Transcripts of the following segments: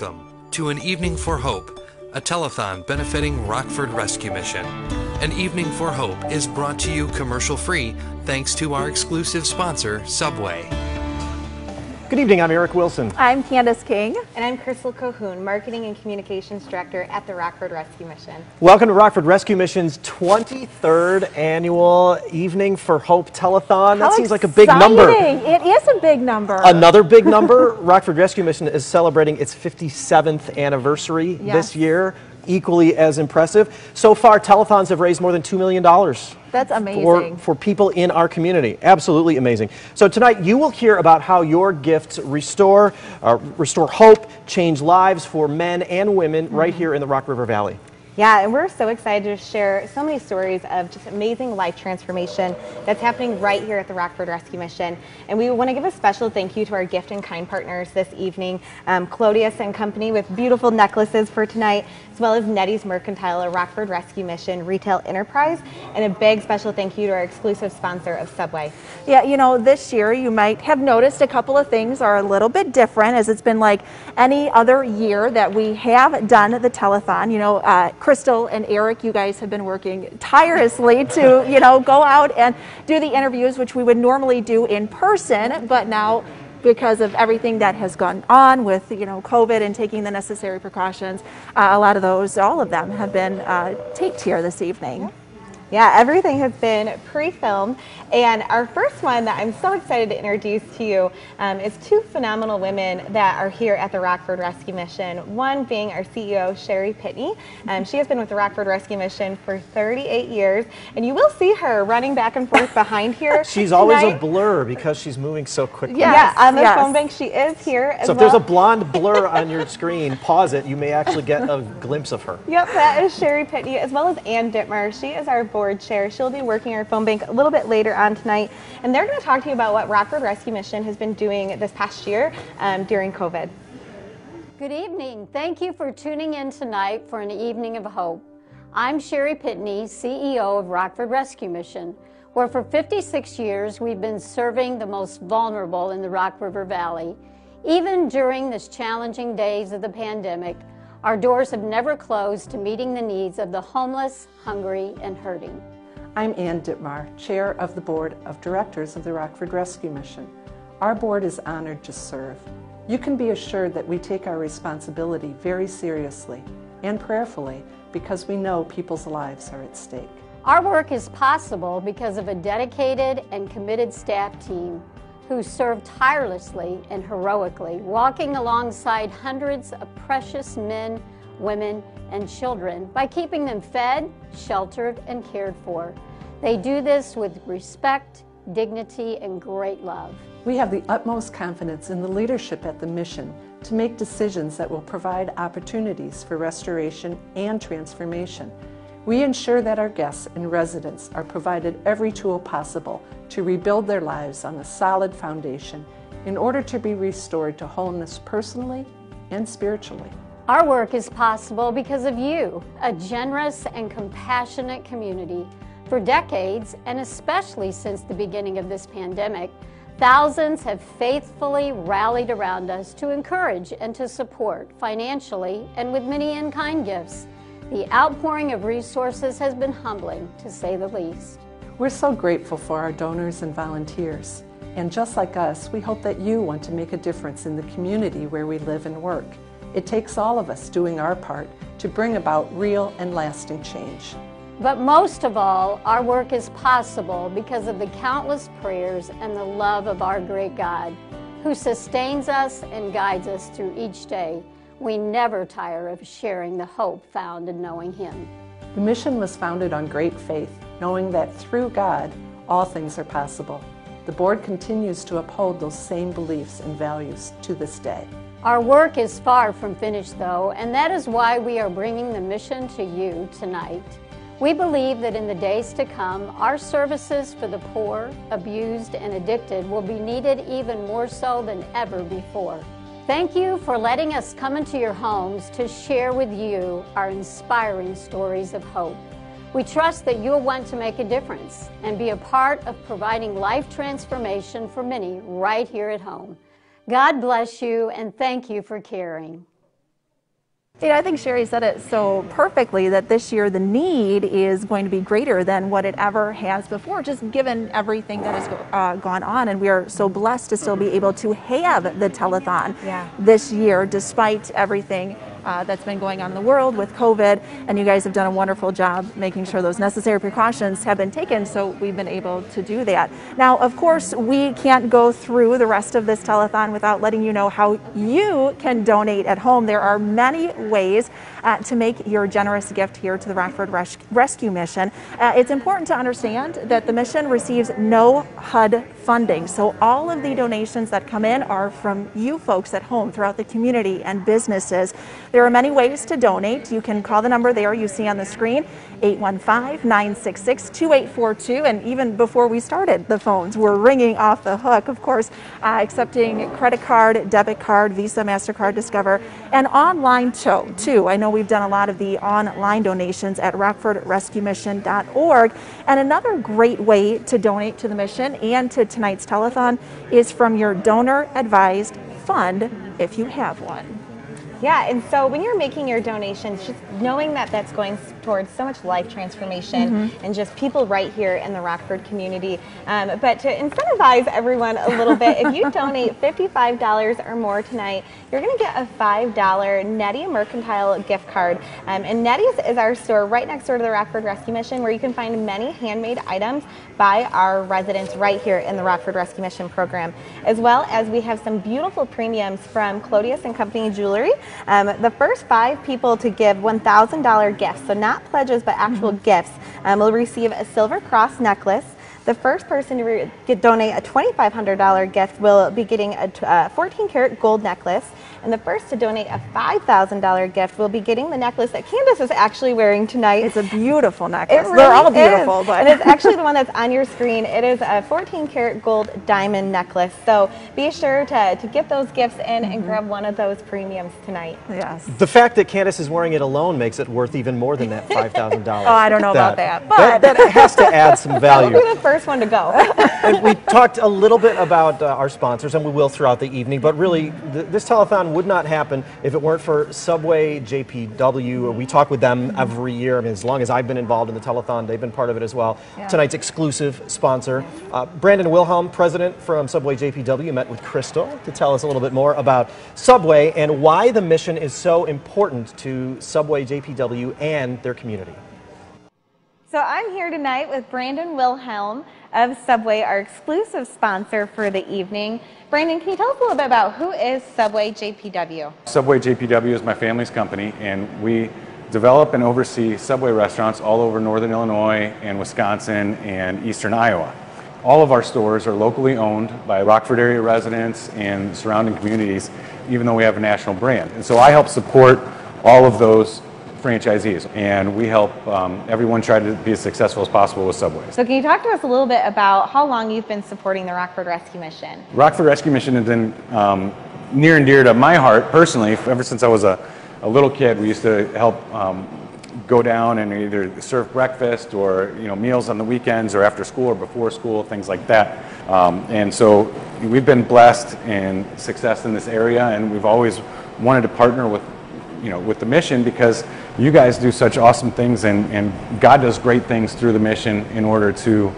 Welcome to An Evening for Hope, a telethon benefiting Rockford Rescue Mission. An Evening for Hope is brought to you commercial free thanks to our exclusive sponsor, Subway. Good evening, I'm Eric Wilson. I'm Candace King. And I'm Crystal Cohoon, Marketing and Communications Director at the Rockford Rescue Mission. Welcome to Rockford Rescue Mission's 23rd annual Evening for Hope Telethon. That How seems like a big number. exciting. It is a big number. Another big number. Rockford Rescue Mission is celebrating its 57th anniversary Yes. this year. Equally as impressive. So far, telethons have raised more than $2 million. That's amazing. for people in our community. Absolutely amazing. So tonight you will hear about how your gifts restore, uh, restore hope, change lives for men and women right here in the Rock River Valley. Yeah, and we're so excited to share so many stories of just amazing life transformation that's happening right here at the Rockford Rescue Mission. And we want to give a special thank you to our gift and kind partners this evening, um, Clodius and Company with beautiful necklaces for tonight, as well as Nettie's Mercantile, a Rockford Rescue Mission retail enterprise, and a big special thank you to our exclusive sponsor of Subway. Yeah, you know, this year you might have noticed a couple of things are a little bit different as it's been like any other year that we have done the telethon. You know, uh, Crystal and Eric, you guys have been working tirelessly to, you know, go out and do the interviews, which we would normally do in person, but now because of everything that has gone on with you know COVID and taking the necessary precautions, uh, a lot of those, all of them, have been uh, taped here this evening. Yeah, everything has been pre-filmed, and our first one that I'm so excited to introduce to you um, is two phenomenal women that are here at the Rockford Rescue Mission. One being our CEO, Sherry Pitney. Um, she has been with the Rockford Rescue Mission for 38 years, and you will see her running back and forth behind here. She's always a blur because she's moving so quickly. Yes, yeah, on the yes. phone bank, she is here. As So if well. there's a blonde blur on your screen, pause it. You may actually get a glimpse of her. Yep, that is Sherry Pitney, as well as Ann Dittmer. She is our board chair. She'll be working our phone bank a little bit later on tonight, and they're going to talk to you about what Rockford Rescue Mission has been doing this past year um, during COVID. Good evening. Thank you for tuning in tonight for an evening of hope. I'm Sherry Pitney, CEO of Rockford Rescue Mission, where for 56 years we've been serving the most vulnerable in the Rock River Valley. Even during this challenging days of the pandemic, our doors have never closed to meeting the needs of the homeless, hungry, and hurting. I'm Ann Dittmar, Chair of the Board of Directors of the Rockford Rescue Mission. Our board is honored to serve. You can be assured that we take our responsibility very seriously and prayerfully because we know people's lives are at stake. Our work is possible because of a dedicated and committed staff team who serve tirelessly and heroically, walking alongside hundreds of precious men, women, and children by keeping them fed, sheltered, and cared for. They do this with respect, dignity, and great love. We have the utmost confidence in the leadership at the mission to make decisions that will provide opportunities for restoration and transformation. We ensure that our guests and residents are provided every tool possible to rebuild their lives on a solid foundation in order to be restored to wholeness personally and spiritually. Our work is possible because of you, a generous and compassionate community. For decades, and especially since the beginning of this pandemic, thousands have faithfully rallied around us to encourage and to support financially and with many in kind gifts. The outpouring of resources has been humbling, to say the least. We're so grateful for our donors and volunteers. And just like us, we hope that you want to make a difference in the community where we live and work. It takes all of us doing our part to bring about real and lasting change. But most of all, our work is possible because of the countless prayers and the love of our great God, who sustains us and guides us through each day. We never tire of sharing the hope found in knowing Him. The mission was founded on great faith, knowing that through God, all things are possible. The board continues to uphold those same beliefs and values to this day. Our work is far from finished, though, and that is why we are bringing the mission to you tonight. We believe that in the days to come, our services for the poor, abused, and addicted will be needed even more so than ever before. Thank you for letting us come into your homes to share with you our inspiring stories of hope. We trust that you'll want to make a difference and be a part of providing life transformation for many right here at home. God bless you and thank you for caring. Yeah, I think Sherry said it so perfectly that this year the need is going to be greater than what it ever has before, just given everything that has uh, gone on. And we are so blessed to still be able to have the telethon Yeah. this year, despite everything uh, that's been going on in the world with COVID. And you guys have done a wonderful job making sure those necessary precautions have been taken, so we've been able to do that. Now, of course, we can't go through the rest of this telethon without letting you know how you can donate at home. There are many ways uh, to make your generous gift here to the Rockford Res- Rescue Mission. Uh, it's important to understand that the mission receives no HUD funding, so all of the donations that come in are from you folks at home throughout the community and businesses. There are many ways to donate. You can call the number there you see on the screen, 815 966 2842. And even before we started, the phones were ringing off the hook, of course, uh, accepting credit card, debit card, Visa, MasterCard, Discover, and online too. too. I know we've done a lot of the online donations at rockfordrescuemission.org. And another great way to donate to the mission and to tonight's telethon is from your donor advised fund if you have one. Yeah, and so when you're making your donations, just knowing that that's going towards so much life transformation and just people right here in the Rockford community. Um, but to incentivize everyone a little bit, if you donate $55 or more tonight, you're going to get a $5 Nettie Mercantile gift card. Um, and Nettie's is our store right next door to the Rockford Rescue Mission where you can find many handmade items by our residents right here in the Rockford Rescue Mission program. As well as we have some beautiful premiums from Clodius and Company Jewelry. Um, the first five people to give $1,000 gifts, so not pledges but actual gifts, um, will receive a silver cross necklace. The first person to re- donate a $2,500 gift will be getting a t- uh, 14 karat gold necklace. And the first to donate a $5,000 gift will be getting the necklace that Candace is actually wearing tonight. It's a beautiful It necklace. really They're all is. beautiful, but and it's actually the one that's on your screen. It is a 14 karat gold diamond necklace. So be sure to, to get those gifts in Mm-hmm. and grab one of those premiums tonight. yes. The fact that Candace is wearing it alone makes it worth even more than that $5,000. Oh, I don't know about that, that, but- that has to add some We'll value. be the first one to go. And we talked a little bit about uh, our sponsors, and we will throughout the evening, but really, th- this telethon would not happen if it weren't for Subway JPW. We talk with them every year. I mean, as long as I've been involved in the telethon, they've been part of it as well. Yeah. Tonight's exclusive sponsor. Uh, Brandon Wilhelm, president from Subway JPW, met with Crystal to tell us a little bit more about Subway and why the mission is so important to Subway JPW and their community. So I'm here tonight with Brandon Wilhelm of Subway, our exclusive sponsor for the evening. Brandon, can you tell us a little bit about who is Subway JPW? Subway JPW is my family's company, and we develop and oversee Subway restaurants all over northern Illinois and Wisconsin and eastern Iowa. All of our stores are locally owned by Rockford area residents and surrounding communities, even though we have a national brand. And so I help support all of those franchisees, and we help um, everyone try to be as successful as possible with Subways. So can you talk to us a little bit about how long you've been supporting the Rockford Rescue Mission? Rockford Rescue Mission has been um, near and dear to my heart personally. Ever since I was a, a little kid, we used to help um, go down and either serve breakfast or you know meals on the weekends or after school or before school, things like that. Um, and so we've been blessed in success in this area, and we've always wanted to partner with you know with the mission because you guys do such awesome things and, and God does great things through the mission in order to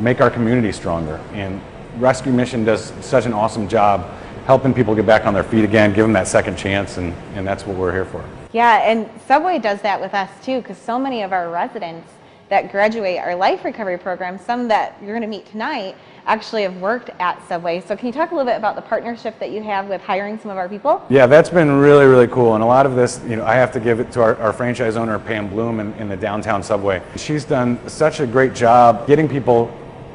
make our community stronger. And Rescue Mission does such an awesome job helping people get back on their feet again, give them that second chance, and, and that's what we're here for. Yeah, and Subway does that with us too, because so many of our residents that graduate our life recovery program, some that you're going to meet tonight, actually have worked at Subway. So can you talk a little bit about the partnership that you have with hiring some of our people? Yeah, that's been really, really cool. And a lot of this, you know, I have to give it to our, our franchise owner, Pam Bloom, in, in the downtown subway. She's done such a great job getting people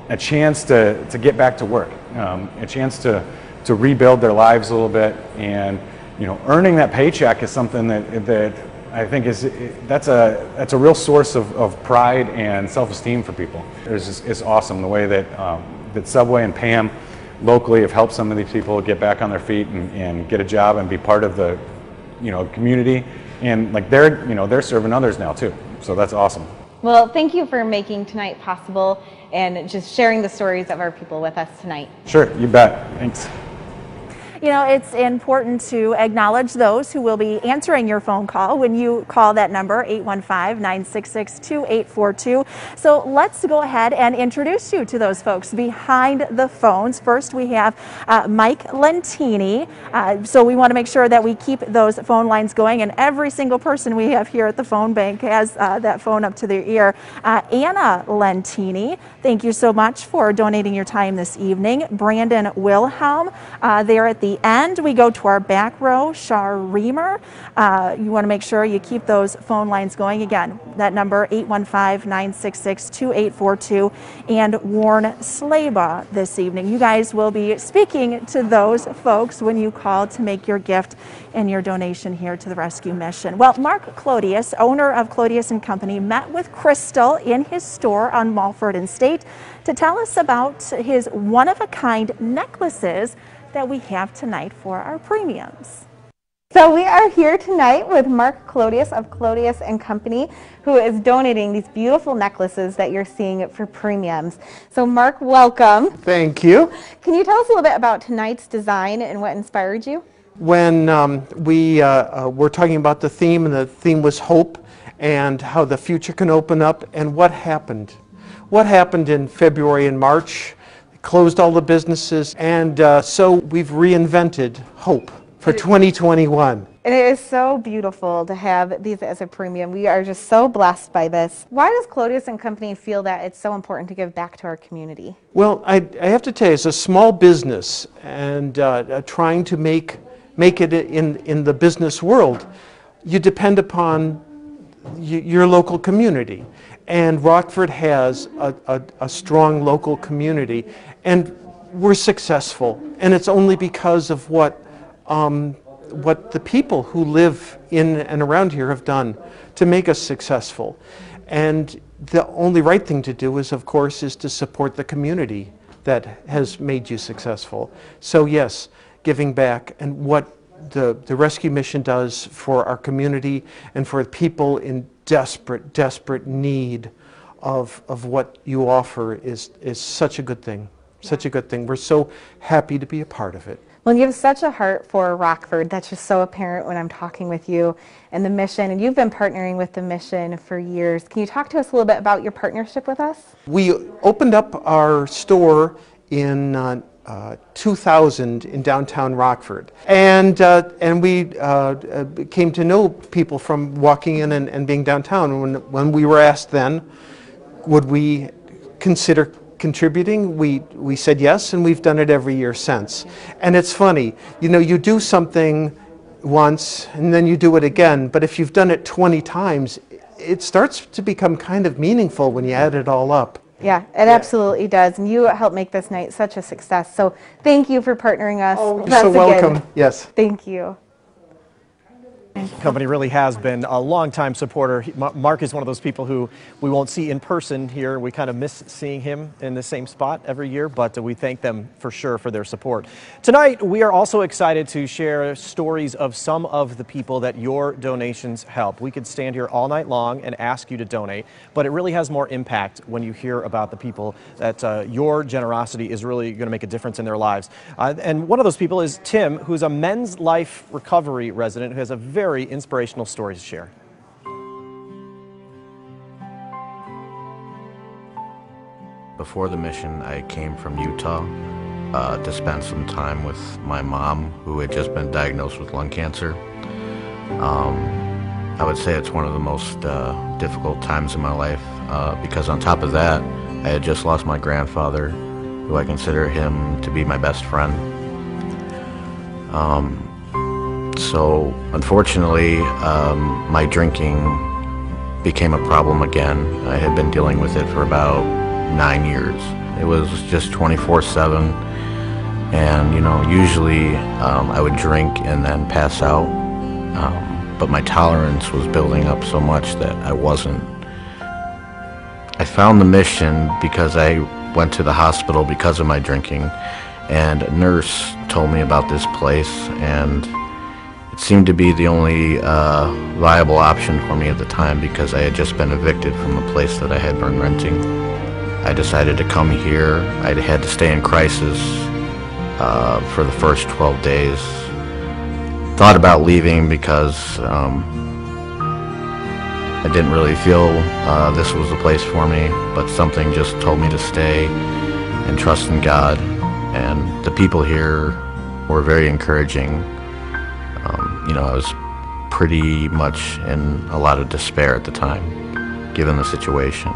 a chance to, to get back to work, um, a chance to, to rebuild their lives a little bit. And, you know, earning that paycheck is something that, that I think is, that's a, that's a real source of, of pride and self-esteem for people. It's, just, it's awesome the way that, um, that Subway and Pam locally have helped some of these people get back on their feet and, and get a job and be part of the you know community. And like they're you know they're serving others now too. So that's awesome. Well, thank you for making tonight possible and just sharing the stories of our people with us tonight. sure. You bet. Thanks you know, it's important to acknowledge those who will be answering your phone call when you call that number 815-966-2842. So let's go ahead and introduce you to those folks behind the phones. First, we have uh, Mike Lentini. Uh, so we want to make sure that we keep those phone lines going, and every single person we have here at the phone bank has uh, that phone up to their ear. Uh, Anna Lentini, thank you so much for donating your time this evening. Brandon Wilhelm, uh, there at the end. We go to our back row, Shar Reamer. Uh, you want to make sure you keep those phone lines going. Again, that number 815-966-2842 and Warren Slaba this evening. You guys will be speaking to those folks when you call to make your gift and your donation here to the rescue mission. Well, Mark Clodius, owner of Clodius and Company, met with Crystal in his store on Mulford and State to tell us about his one-of-a-kind necklaces that we have tonight for our premiums. So we are here tonight with Mark Clodius of Clodius and Company, who is donating these beautiful necklaces that you're seeing for premiums. So Mark, welcome. Thank you. Can you tell us a little bit about tonight's design and what inspired you? When um, we uh, uh, were talking about the theme, and the theme was hope, and how the future can open up, and what happened. What happened in February and March? Closed all the businesses, and uh, so we've reinvented hope for 2021. And it is so beautiful to have these as a premium. We are just so blessed by this. Why does Clodius and Company feel that it's so important to give back to our community? Well, I, I have to tell you, as a small business, and uh, uh, trying to make make it in in the business world, you depend upon your local community, and Rockford has a, a, a strong local community, and we're successful, and it's only because of what um, what the people who live in and around here have done to make us successful. And the only right thing to do is, of course, is to support the community that has made you successful. So yes, giving back and what the, the rescue mission does for our community and for people in desperate, desperate need of, of what you offer is, is such a good thing. Such a good thing. We're so happy to be a part of it. Well, you have such a heart for Rockford. That's just so apparent when I'm talking with you and the mission. And you've been partnering with the mission for years. Can you talk to us a little bit about your partnership with us? We opened up our store in uh, uh, 2000 in downtown Rockford. And, uh, and we uh, uh, came to know people from walking in and, and being downtown. When, when we were asked then, would we consider contributing, we, we said yes, and we've done it every year since. And it's funny, you know, you do something once and then you do it again, but if you've done it 20 times, it starts to become kind of meaningful when you add it all up. Yeah, it absolutely does. And you helped make this night such a success. So thank you for partnering us. Oh, you're so welcome. Yes. Thank you. Company really has been a longtime supporter. Mark is one of those people who we won't see in person here. We kind of miss seeing him in the same spot every year, but we thank them for sure for their support. Tonight, we are also excited to share stories of some of the people that your donations help. We could stand here all night long and ask you to donate, but it really has more impact when you hear about the people that uh, your generosity is really going to make a difference in their lives. Uh, and one of those people is Tim, who's a men's life recovery resident who has a very inspirational story to share. Before the mission, I came from Utah uh, to spend some time with my mom, who had just been diagnosed with lung cancer. Um, I would say it's one of the most uh, difficult times in my life uh, because, on top of that, I had just lost my grandfather, who I consider him to be my best friend. Um, so, unfortunately, um, my drinking became a problem again. I had been dealing with it for about nine years. It was just 24 7. And, you know, usually um, I would drink and then pass out. Um, but my tolerance was building up so much that I wasn't. I found the mission because I went to the hospital because of my drinking. And a nurse told me about this place. And it seemed to be the only uh, viable option for me at the time because I had just been evicted from the place that I had been renting. I decided to come here. I had to stay in crisis uh, for the first 12 days. Thought about leaving because um, I didn't really feel uh, this was the place for me, but something just told me to stay and trust in God. And the people here were very encouraging. You know, I was pretty much in a lot of despair at the time, given the situation.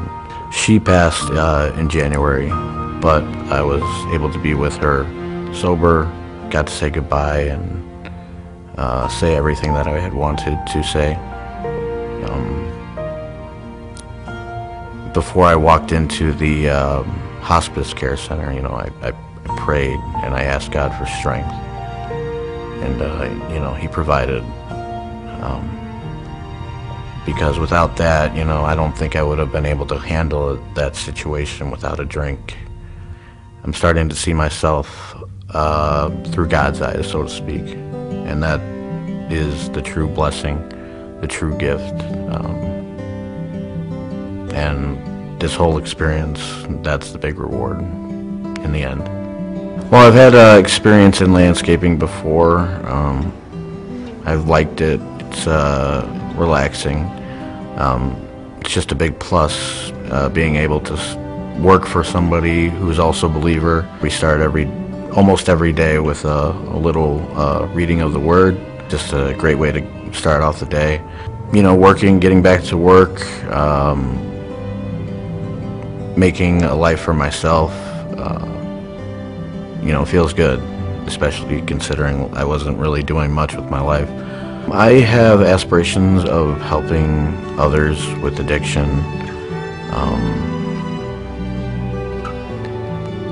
She passed uh, in January, but I was able to be with her sober, got to say goodbye and uh, say everything that I had wanted to say. Um, before I walked into the um, hospice care center, you know, I, I, prayed and I asked God for strength. And, uh, you know, He provided. Um, because without that, you know, I don't think I would have been able to handle that situation without a drink. I'm starting to see myself uh, through God's eyes, so to speak. And that is the true blessing, the true gift. Um, and this whole experience, that's the big reward in the end. Well, I've had uh, experience in landscaping before. Um, I've liked it. It's uh, relaxing. Um, it's just a big plus uh, being able to work for somebody who's also a believer. We start every almost every day with a, a little uh, reading of the Word. Just a great way to start off the day. You know, working, getting back to work, um, making a life for myself. You know, feels good, especially considering I wasn't really doing much with my life. I have aspirations of helping others with addiction. Um,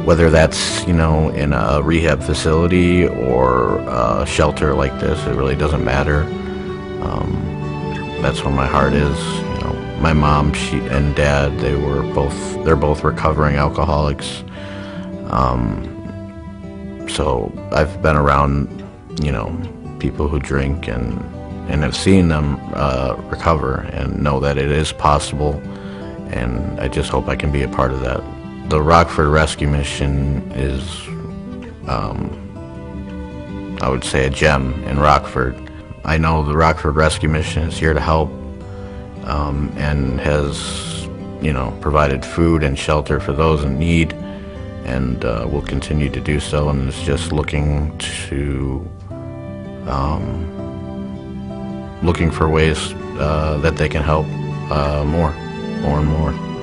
whether that's you know in a rehab facility or a shelter like this it really doesn't matter um, that's where my heart is you know my mom she and dad they were both they're both recovering alcoholics um, so I've been around you know people who drink and and have seen them uh, recover and know that it is possible. And I just hope I can be a part of that. The Rockford Rescue Mission is, um, I would say, a gem in Rockford. I know the Rockford Rescue Mission is here to help um, and has, you know, provided food and shelter for those in need and uh, will continue to do so and is just looking to, um, looking for ways uh, that they can help uh, more, more and more.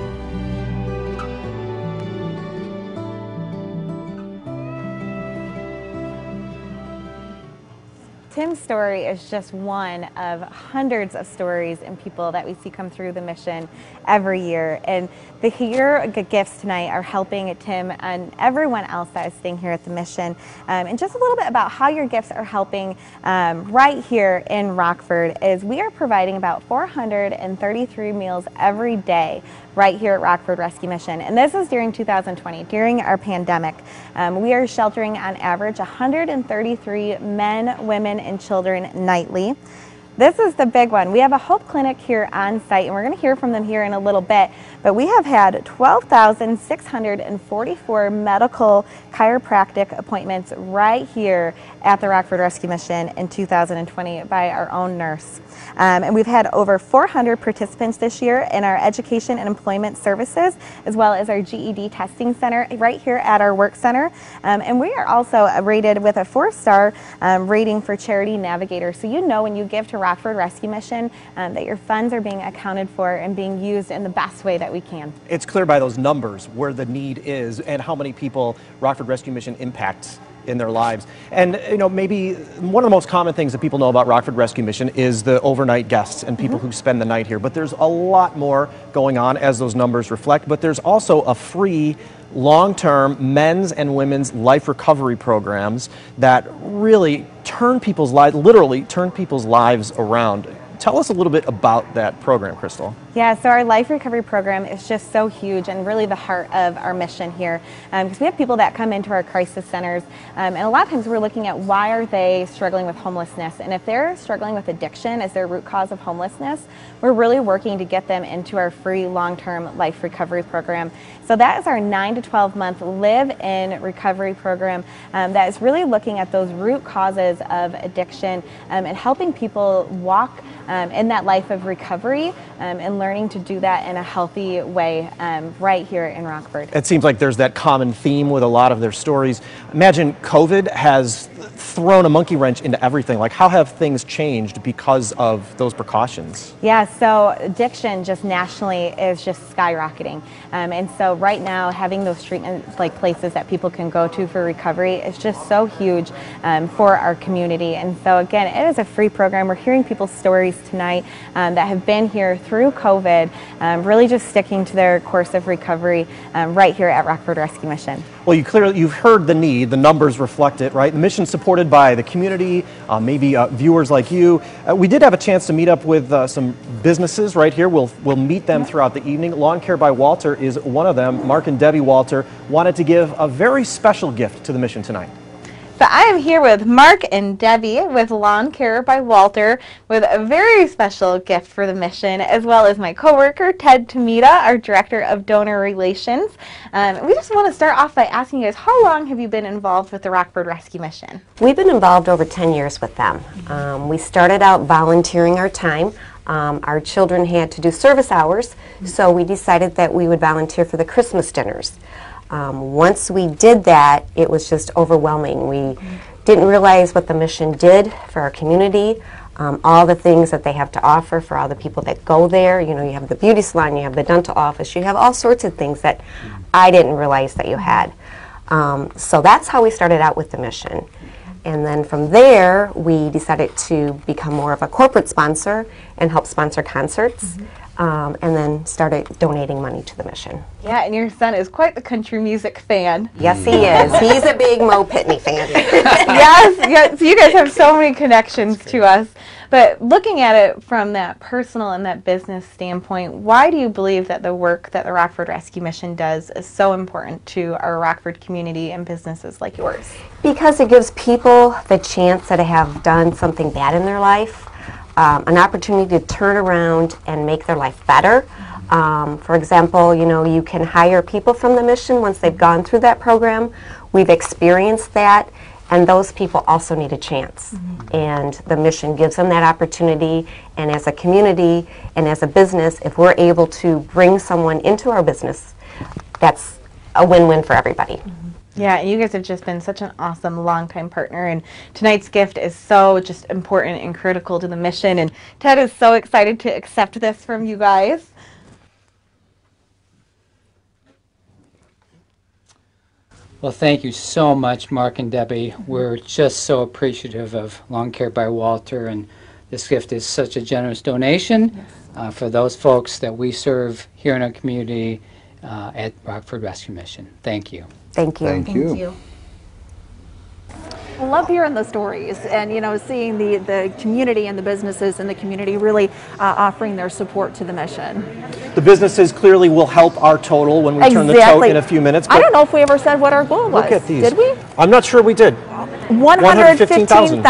Tim's story is just one of hundreds of stories and people that we see come through the mission every year. And the Here gifts tonight are helping Tim and everyone else that is staying here at the mission. Um, and just a little bit about how your gifts are helping um, right here in Rockford is we are providing about 433 meals every day right here at Rockford Rescue Mission. And this is during 2020, during our pandemic. Um, we are sheltering on average 133 men, women, and children nightly. This is the big one. We have a Hope Clinic here on site, and we're going to hear from them here in a little bit. But we have had 12,644 medical chiropractic appointments right here at the Rockford Rescue Mission in 2020 by our own nurse. Um, and we've had over 400 participants this year in our education and employment services, as well as our GED testing center right here at our work center. Um, and we are also rated with a four-star um, rating for Charity Navigator. So you know when you give to Rockford Rescue Mission um, that your funds are being accounted for and being used in the best way that we can. It's clear by those numbers where the need is and how many people Rockford Rescue Mission impacts in their lives. And you know, maybe one of the most common things that people know about Rockford Rescue Mission is the overnight guests and people mm -hmm. who spend the night here. But there's a lot more going on as those numbers reflect. But there's also a free long-term men's and women's life recovery programs that really turn people's lives, literally turn people's lives around. Tell us a little bit about that program, Crystal. Yeah, so our life recovery program is just so huge and really the heart of our mission here. Because um, we have people that come into our crisis centers, um, and a lot of times we're looking at why are they struggling with homelessness, and if they're struggling with addiction as their root cause of homelessness, we're really working to get them into our free long-term life recovery program. So that is our 9 to 12 month live-in recovery program um, that is really looking at those root causes of addiction um, and helping people walk um, in that life of recovery um, and learning to do that in a healthy way um, right here in Rockford. It seems like there's that common theme with a lot of their stories. Imagine COVID has thrown a monkey wrench into everything. Like, how have things changed because of those precautions? Yeah, so addiction just nationally is just skyrocketing. Um, and so, right now, having those treatment like places that people can go to for recovery is just so huge um, for our community. And so, again, it is a free program. We're hearing people's stories tonight um, that have been here through COVID, um, really just sticking to their course of recovery um, right here at Rockford Rescue Mission. Well, you clearly you've heard the need. The numbers reflect it, right? The mission supported by the community, uh, maybe uh, viewers like you. Uh, we did have a chance to meet up with uh, some businesses right here. We'll we'll meet them throughout the evening. Lawn Care by Walter is one of them. Mark and Debbie Walter wanted to give a very special gift to the mission tonight. So I am here with Mark and Debbie with Lawn Care by Walter with a very special gift for the mission, as well as my coworker Ted Tamita, our Director of Donor Relations. Um, we just want to start off by asking you guys, how long have you been involved with the Rockford Rescue Mission? We've been involved over 10 years with them. Um, we started out volunteering our time. Um, our children had to do service hours, so we decided that we would volunteer for the Christmas dinners. Um, once we did that, it was just overwhelming. We didn't realize what the mission did for our community, um, all the things that they have to offer for all the people that go there. You know, you have the beauty salon, you have the dental office, you have all sorts of things that I didn't realize that you had. Um, so that's how we started out with the mission. And then from there, we decided to become more of a corporate sponsor and help sponsor concerts. Mm -hmm um, and then started donating money to the mission. Yeah, and your son is quite the country music fan. Yes, he is. He's a big Mo Pitney fan. yes, yes. You guys have so many connections to us. But looking at it from that personal and that business standpoint, why do you believe that the work that the Rockford Rescue Mission does is so important to our Rockford community and businesses like yours? Because it gives people the chance that have done something bad in their life um, an opportunity to turn around and make their life better. Um, for example, you know, you can hire people from the mission once they've gone through that program. We've experienced that, and those people also need a chance. Mm-hmm. And the mission gives them that opportunity. And as a community and as a business, if we're able to bring someone into our business, that's a win-win for everybody. Mm-hmm. Yeah, you guys have just been such an awesome longtime partner, and tonight's gift is so just important and critical to the mission. And Ted is so excited to accept this from you guys. Well, thank you so much, Mark and Debbie. We're just so appreciative of Lawn Care by Walter, and this gift is such a generous donation yes. uh, for those folks that we serve here in our community uh, at Rockford Rescue Mission. Thank you. Thank you. Thank, Thank you. you. I love hearing the stories and you know seeing the the community and the businesses in the community really uh, offering their support to the mission. The businesses clearly will help our total when we exactly. turn the tote in a few minutes. I don't know if we ever said what our goal was. Look at these. Did we? I'm not sure we did. $115,000.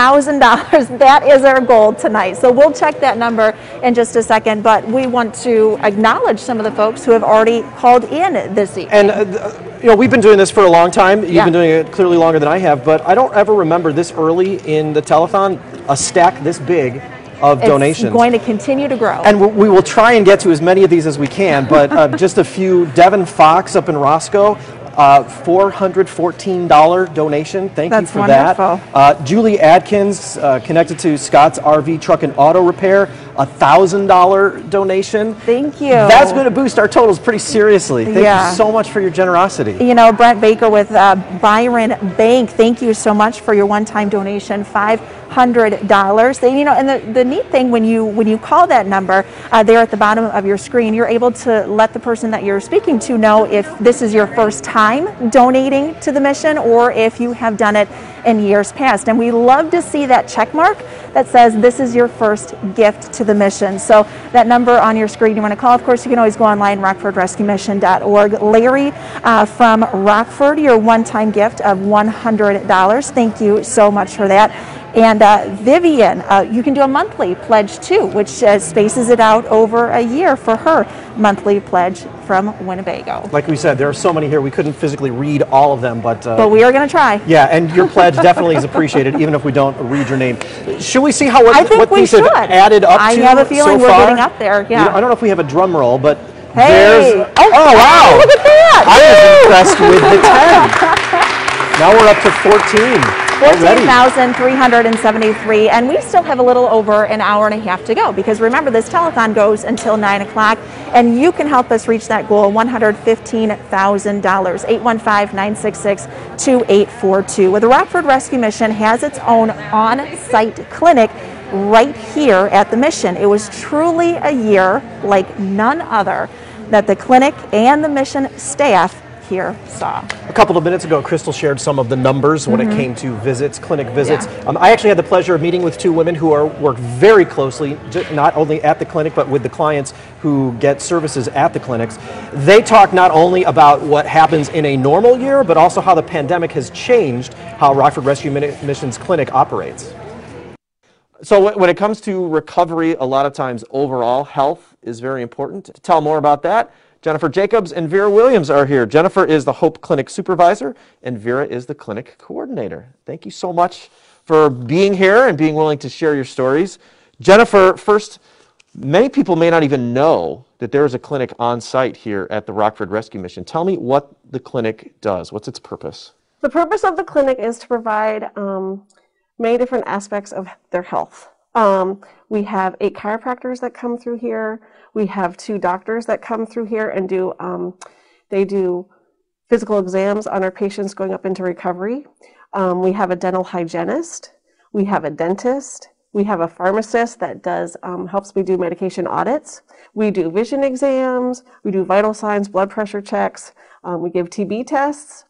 That is our goal tonight. So we'll check that number in just a second, but we want to acknowledge some of the folks who have already called in this evening. And, uh, you know, we've been doing this for a long time. You've yeah. been doing it clearly longer than I have, but I don't ever remember this early in the telethon a stack this big of it's donations. going to continue to grow. And we will try and get to as many of these as we can, but uh, just a few. Devin Fox up in Roscoe, uh, $414 donation. Thank That's you for wonderful. that. Uh, Julie Adkins, uh, connected to Scott's RV Truck and Auto Repair, a $1,000 donation. Thank you. That's going to boost our totals pretty seriously. Thank yeah. you so much for your generosity. You know, Brent Baker with uh, Byron Bank, thank you so much for your one-time donation. Five hundred dollars. You know, and the, the neat thing when you when you call that number uh, there at the bottom of your screen, you're able to let the person that you're speaking to know if this is your first time donating to the mission or if you have done it in years past. And we love to see that check mark that says this is your first gift to the mission. So that number on your screen you want to call. Of course, you can always go online, rockfordrescuemission.org. Larry uh, from Rockford, your one-time gift of $100. Thank you so much for that. And uh, Vivian, uh, you can do a monthly pledge too, which uh, spaces it out over a year for her monthly pledge from Winnebago. Like we said, there are so many here. We couldn't physically read all of them, but. Uh, but we are going to try. Yeah, and your pledge definitely is appreciated, even if we don't read your name. Should we see how what, I think what we these should. have added up I to have a feeling so we're far? getting up there. Yeah. I don't know if we have a drum roll, but Hey! there's. Oh, oh wow! Look at that! I was impressed with the 10. Now we're up to 14. Already. 14,373, and we still have a little over an hour and a half to go because remember, this telethon goes until 9 o'clock, and you can help us reach that goal $115,000. 815 966 2842. Well, the Rockford Rescue Mission has its own on site clinic right here at the mission. It was truly a year like none other that the clinic and the mission staff here saw. A couple of minutes ago, Crystal shared some of the numbers when Mhm. it came to visits, clinic visits. Um, I actually had the pleasure of meeting with two women who are work very closely, not only at the clinic, but with the clients who get services at the clinics. They talk not only about what happens in a normal year, but also how the pandemic has changed how Rockford Rescue Missions Clinic operates. So when it comes to recovery, a lot of times overall health is very important. To tell more about that, Jennifer Jacobs and Vera Williams are here. Jennifer is the Hope Clinic supervisor, and Vera is the clinic coordinator. Thank you so much for being here and being willing to share your stories. Jennifer, first, many people may not even know that there is a clinic on site here at the Rockford Rescue Mission. Tell me what the clinic does. What's its purpose? The purpose of the clinic is to provide um, many different aspects of their health. Um, we have eight chiropractors that come through here. We have two doctors that come through here and do, um, they do physical exams on our patients going up into recovery. Um, we have a dental hygienist. We have a dentist. We have a pharmacist that does um, helps me do medication audits. We do vision exams. We do vital signs, blood pressure checks. Um, we give TB tests,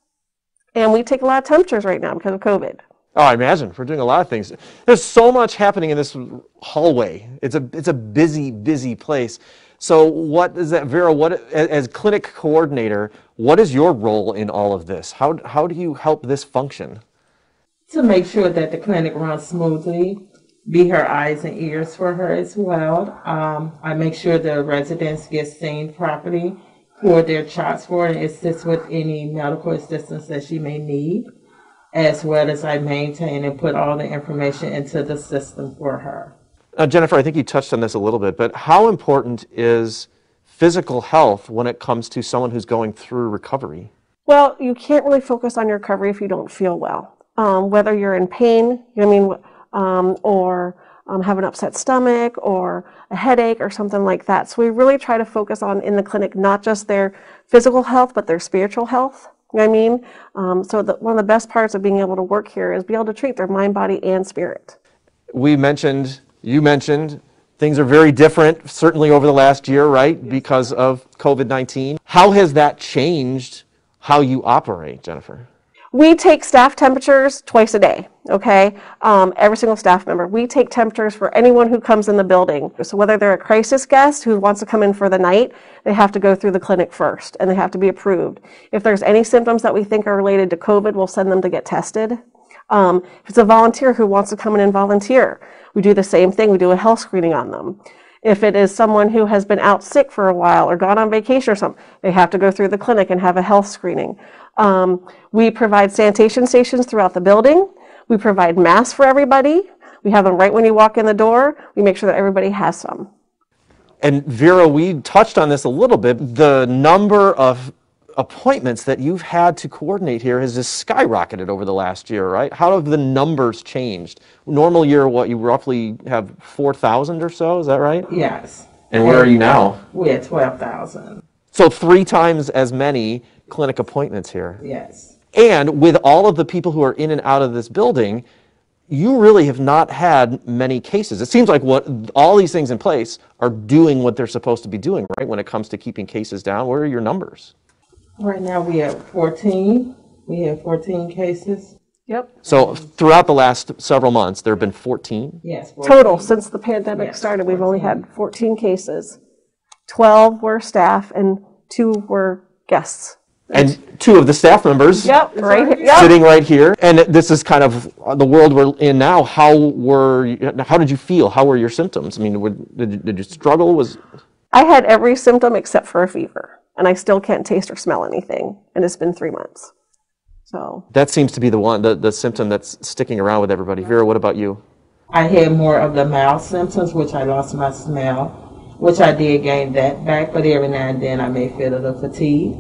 and we take a lot of temperatures right now because of COVID. Oh, I imagine we're doing a lot of things. There's so much happening in this hallway. It's a it's a busy busy place. So what is that, Vera? What as, clinic coordinator, what is your role in all of this? How how do you help this function? to make sure that the clinic runs smoothly, be her eyes and ears for her as well. Um, I make sure the residents get seen properly, for their charts for and assist with any medical assistance that she may need, as well as I maintain and put all the information into the system for her. Uh, Jennifer, I think you touched on this a little bit, but how important is physical health when it comes to someone who's going through recovery? Well, you can't really focus on your recovery if you don't feel well. Um, whether you're in pain, you know what I mean, um, or um, have an upset stomach or a headache or something like that. So we really try to focus on in the clinic not just their physical health, but their spiritual health. You know what I mean? Um, so the, one of the best parts of being able to work here is be able to treat their mind, body, and spirit. We mentioned, you mentioned, things are very different, certainly over the last year, right, because of COVID 19. How has that changed how you operate, Jennifer? We take staff temperatures twice a day, okay? Um, every single staff member. We take temperatures for anyone who comes in the building. So whether they're a crisis guest who wants to come in for the night, they have to go through the clinic first and they have to be approved. If there's any symptoms that we think are related to COVID, we'll send them to get tested. Um, if it's a volunteer who wants to come in and volunteer, we do the same thing. We do a health screening on them. If it is someone who has been out sick for a while or gone on vacation or something, they have to go through the clinic and have a health screening. Um, we provide sanitation stations throughout the building. We provide masks for everybody. We have them right when you walk in the door. We make sure that everybody has some. And Vera, we touched on this a little bit. The number of appointments that you've had to coordinate here has just skyrocketed over the last year, right? How have the numbers changed? Normal year, what, you roughly have 4,000 or so, is that right? Yes. And where are you now? We're at 12,000. So three times as many clinic appointments here. Yes. And with all of the people who are in and out of this building, you really have not had many cases. It seems like what all these things in place are doing what they're supposed to be doing, right? When it comes to keeping cases down, where are your numbers? Right now we have 14. We have 14 cases. Yep. So throughout the last several months, there have been 14. Yes. 14. Total, since the pandemic Yes, started, we've only had 14 cases. 12 were staff and two were guests. And two of the staff members Yep, right here. Yep. sitting right here. And this is kind of the world we're in now. How were you, how did you feel? How were your symptoms? I mean, were, did, you, did you struggle? Was I had every symptom except for a fever, and I still can't taste or smell anything, and it's been three months. So that seems to be the one the, the symptom that's sticking around with everybody. Vera, what about you? I had more of the mild symptoms, which I lost my smell, which I did gain that back, but every now and then I may feel a little fatigue.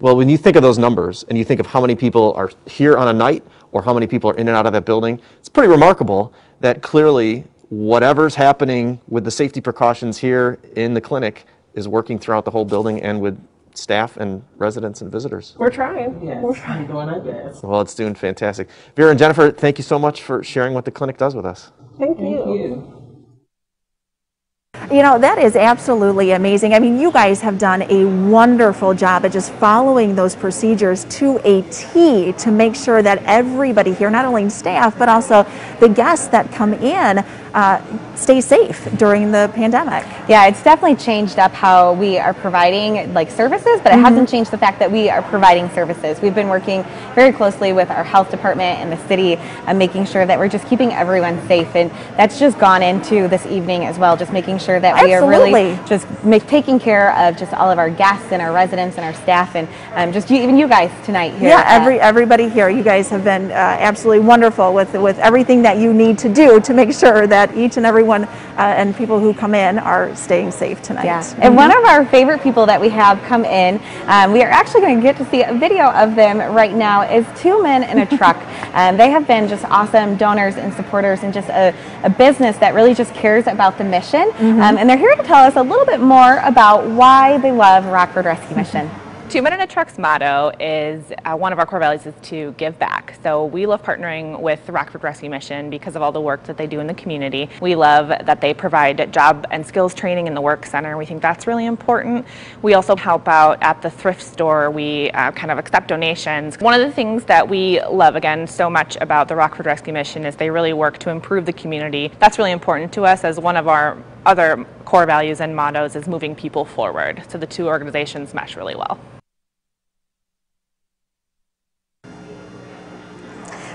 Well, when you think of those numbers and you think of how many people are here on a night or how many people are in and out of that building, it's pretty remarkable that clearly whatever's happening with the safety precautions here in the clinic is working throughout the whole building and with staff and residents and visitors. we're trying. Yes, We're trying. doing my best. Well, it's doing fantastic. Vera and Jennifer, thank you so much for sharing what the clinic does with us. Thank Thank you. You. Know, that is absolutely amazing. I mean, you guys have done a wonderful job at just following those procedures to a T to make sure that everybody here, not only staff, but also the guests that come in, uh, stay safe during the pandemic. Yeah, it's definitely changed up how we are providing like services, but it hasn't changed the fact that we are providing services. We've been working very closely with our health department and the city and making sure that we're just keeping everyone safe. And that's just gone into this evening as well, just making sure that we are really just make, taking care of just all of our guests and our residents and our staff and um, just you, even you guys tonight here. Yeah, at- every everybody here, you guys have been uh, absolutely wonderful with with everything that you need to do to make sure that each and everyone uh, and people who come in are staying safe tonight. Yeah. And one of our favorite people that we have come in, um, we are actually going to get to see a video of them right now, is two men in a truck. Um, they have been just awesome donors and supporters and just a, a business that really just cares about the mission. Um, and they're here to tell us a little bit more about why they love Rockford Rescue Mission. Two Men in a Truck's motto is uh, one of our core values is to give back. So we love partnering with the Rockford Rescue Mission because of all the work that they do in the community. We love that they provide job and skills training in the work center. We think that's really important. We also help out at the thrift store. We uh, kind of accept donations. One of the things that we love again so much about the Rockford Rescue Mission is they really work to improve the community. That's really important to us as one of our other core values and mottos is moving people forward. So the two organizations mesh really well.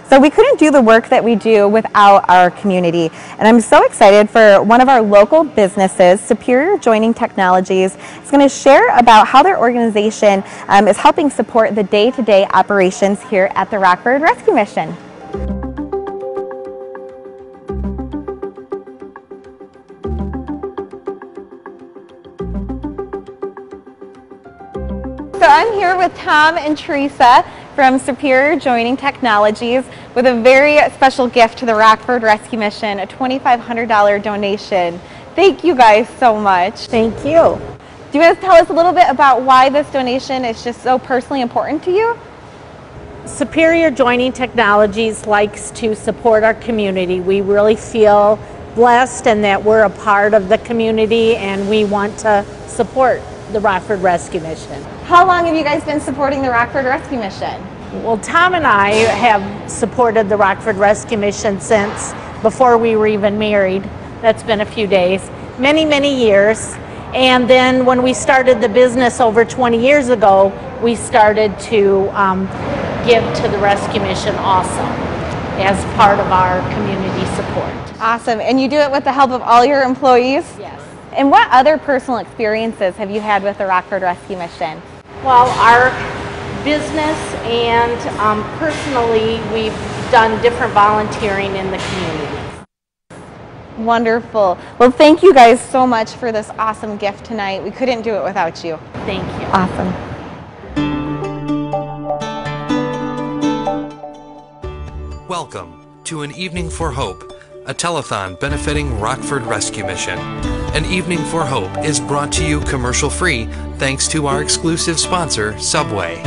So we couldn't do the work that we do without our community. And I'm so excited for one of our local businesses, Superior Joining Technologies, is going to share about how their organization um, is helping support the day-to-day operations here at the Rockford Rescue Mission. So I'm here with Tom and Teresa from Superior Joining Technologies with a very special gift to the Rockford Rescue Mission, a $2,500 donation. Thank you guys so much. Thank you. Do you guys tell us a little bit about why this donation is just so personally important to you? Superior Joining Technologies likes to support our community. We really feel blessed and that we're a part of the community and we want to support the Rockford Rescue Mission. How long have you guys been supporting the Rockford Rescue Mission? Well, Tom and I have supported the Rockford Rescue Mission since before we were even married. That's been a few days, many, many years. And then when we started the business over 20 years ago, we started to um, give to the rescue mission also as part of our community support. Awesome. And you do it with the help of all your employees? Yes. And what other personal experiences have you had with the Rockford Rescue Mission? Well, our business and um, personally, we've done different volunteering in the community. Wonderful. Well, thank you guys so much for this awesome gift tonight. We couldn't do it without you. Thank you. Awesome. Welcome to An Evening for Hope, a telethon benefiting Rockford Rescue Mission. An Evening for Hope is brought to you commercial free thanks to our exclusive sponsor, Subway.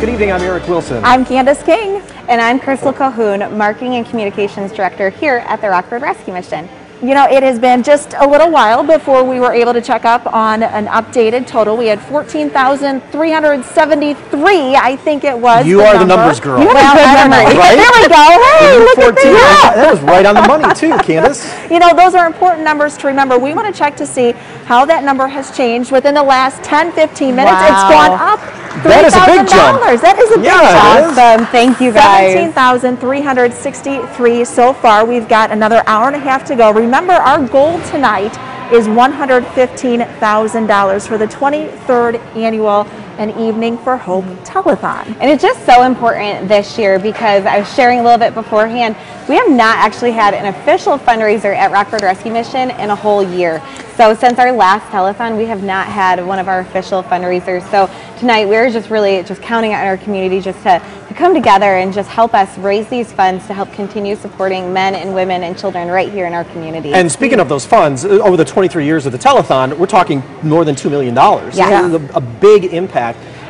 Good evening, I'm Eric Wilson. I'm Candace King. And I'm Crystal Cahoon, Marketing and Communications Director here at the Rockford Rescue Mission. You know, it has been just a little while before we were able to check up on an updated total. We had 14,373, I think it was. You are the numbers girl. You have Well, a good I memory. right? There we go. Hey, Number look at 14. that. That was right on the money too, Candace. You know, those are important numbers to remember. We want to check to see how that number has changed within the last 10, 15 minutes. It's gone up. That is a big jump. $3,000. That is a big Yeah, jump. it is. Awesome. Thank you guys. 17,363 so far. We've got another hour and a half to go. Remember, our goal tonight is $115,000 for the 23rd annual An Evening for Hope mm-hmm. telethon. And it's just so important this year because I was sharing a little bit beforehand. We have not actually had an official fundraiser at Rockford Rescue Mission in a whole year. So since our last telethon, we have not had one of our official fundraisers. So tonight we're just really just counting on our community just to, to come together and just help us raise these funds to help continue supporting men and women and children right here in our community. And speaking of those funds, over the 23 years of the telethon, we're talking more than $2 million. Yeah. This a, a big impact,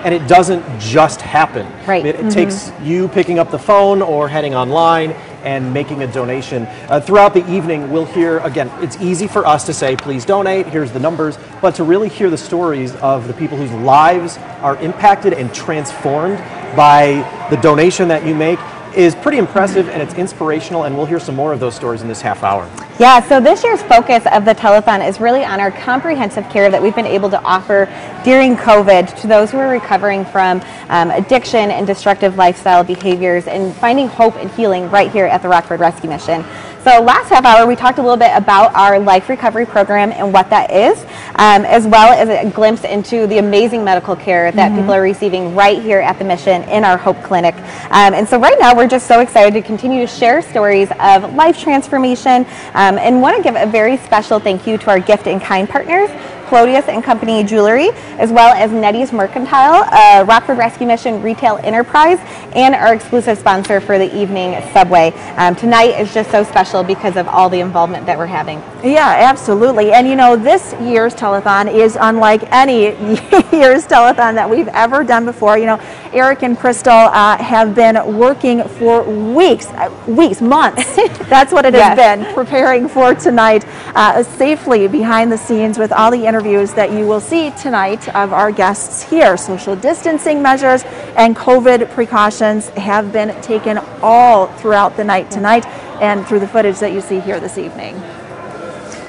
and it doesn't just happen. Right. It, it Mhm. takes you picking up the phone or heading online and making a donation. Uh, throughout the evening, we'll hear, again, it's easy for us to say, please donate, here's the numbers, but to really hear the stories of the people whose lives are impacted and transformed by the donation that you make is pretty impressive and it's inspirational, and we'll hear some more of those stories in this half hour. Yeah, so this year's focus of the telethon is really on our comprehensive care that we've been able to offer during COVID to those who are recovering from um, addiction and destructive lifestyle behaviors and finding hope and healing right here at the Rockford Rescue Mission. So last half hour, we talked a little bit about our life recovery program and what that is, um, as well as a glimpse into the amazing medical care that Mhm. people are receiving right here at the mission in our Hope Clinic. Um, and so right now, we're just so excited to continue to share stories of life transformation um, and want to give a very special thank you to our gift and kind partners. Clodius and Company Jewelry, as well as Nettie's Mercantile, uh, Rockford Rescue Mission Retail Enterprise, and our exclusive sponsor for the evening, Subway. Um, tonight is just so special because of all the involvement that we're having. Yeah, absolutely. And you know, this year's telethon is unlike any year's telethon that we've ever done before. You know, Eric and Crystal uh, have been working for weeks, uh, weeks, months. That's what it has been, preparing for tonight uh, safely behind the scenes with all the interviews that you will see tonight of our guests here. Social distancing measures and COVID precautions have been taken all throughout the night tonight and through the footage that you see here this evening.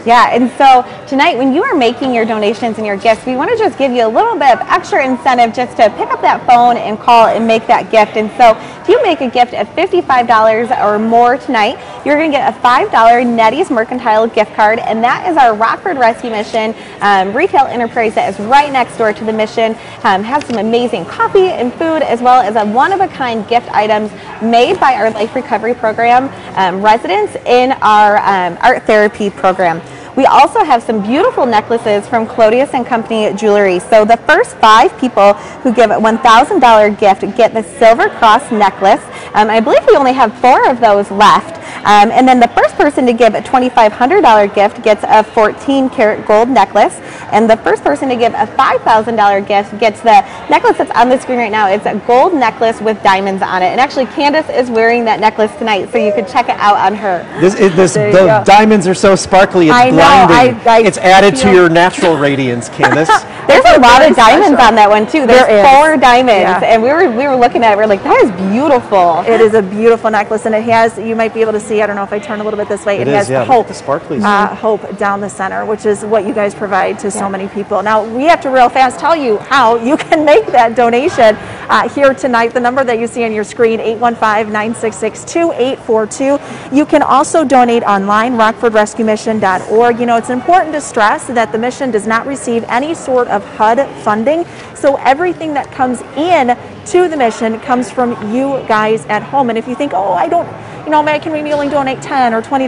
Yeah, and so tonight when you are making your donations and your gifts, we want to just give you a little bit of extra incentive just to pick up that phone and call and make that gift. And so if you make a gift of $55 or more tonight, you're going to get a $5 Nettie's Mercantile gift card, and that is our Rockford Rescue Mission um, retail enterprise that is right next door to the mission. Um, has some amazing coffee and food, as well as a one-of-a-kind gift items made by our Life Recovery Program um, residents in our um, art therapy program. We also have some beautiful necklaces from Clodius and Company Jewelry. So the first five people who give a $1,000 gift get the Silver Cross necklace. Um, I believe we only have four of those left. Um, and then the first person to give a $2,500 gift gets a 14 karat gold necklace. And the first person to give a $5,000 gift gets the necklace that's on the screen right now. It's a gold necklace with diamonds on it. And actually, Candace is wearing that necklace tonight, so you can check it out on her. This, is, this There you the go. diamonds are so sparkly, it's I know, blinding. I- I it's added to your natural radiance, Candace. There's a lot of diamonds special. on that one too. There's There is. four diamonds, Yeah. and we were we were looking at it. We're like, that is beautiful. It is a beautiful necklace, and it has, you might be able to see, I don't know if I turn a little bit this way, It it, is, has yeah, hope, the sparklies. uh, hope down the center, which is what you guys provide to so many people. Now, we have to real fast tell you how you can make that donation uh, here tonight. The number that you see on your screen, 815-966-2842. You can also donate online, rockfordrescuemission.org. You know, it's important to stress that the mission does not receive any sort of HUD funding, so everything that comes in to the mission comes from you guys at home. And if you think, oh, I don't, you know, I can maybe only donate 10 or $20,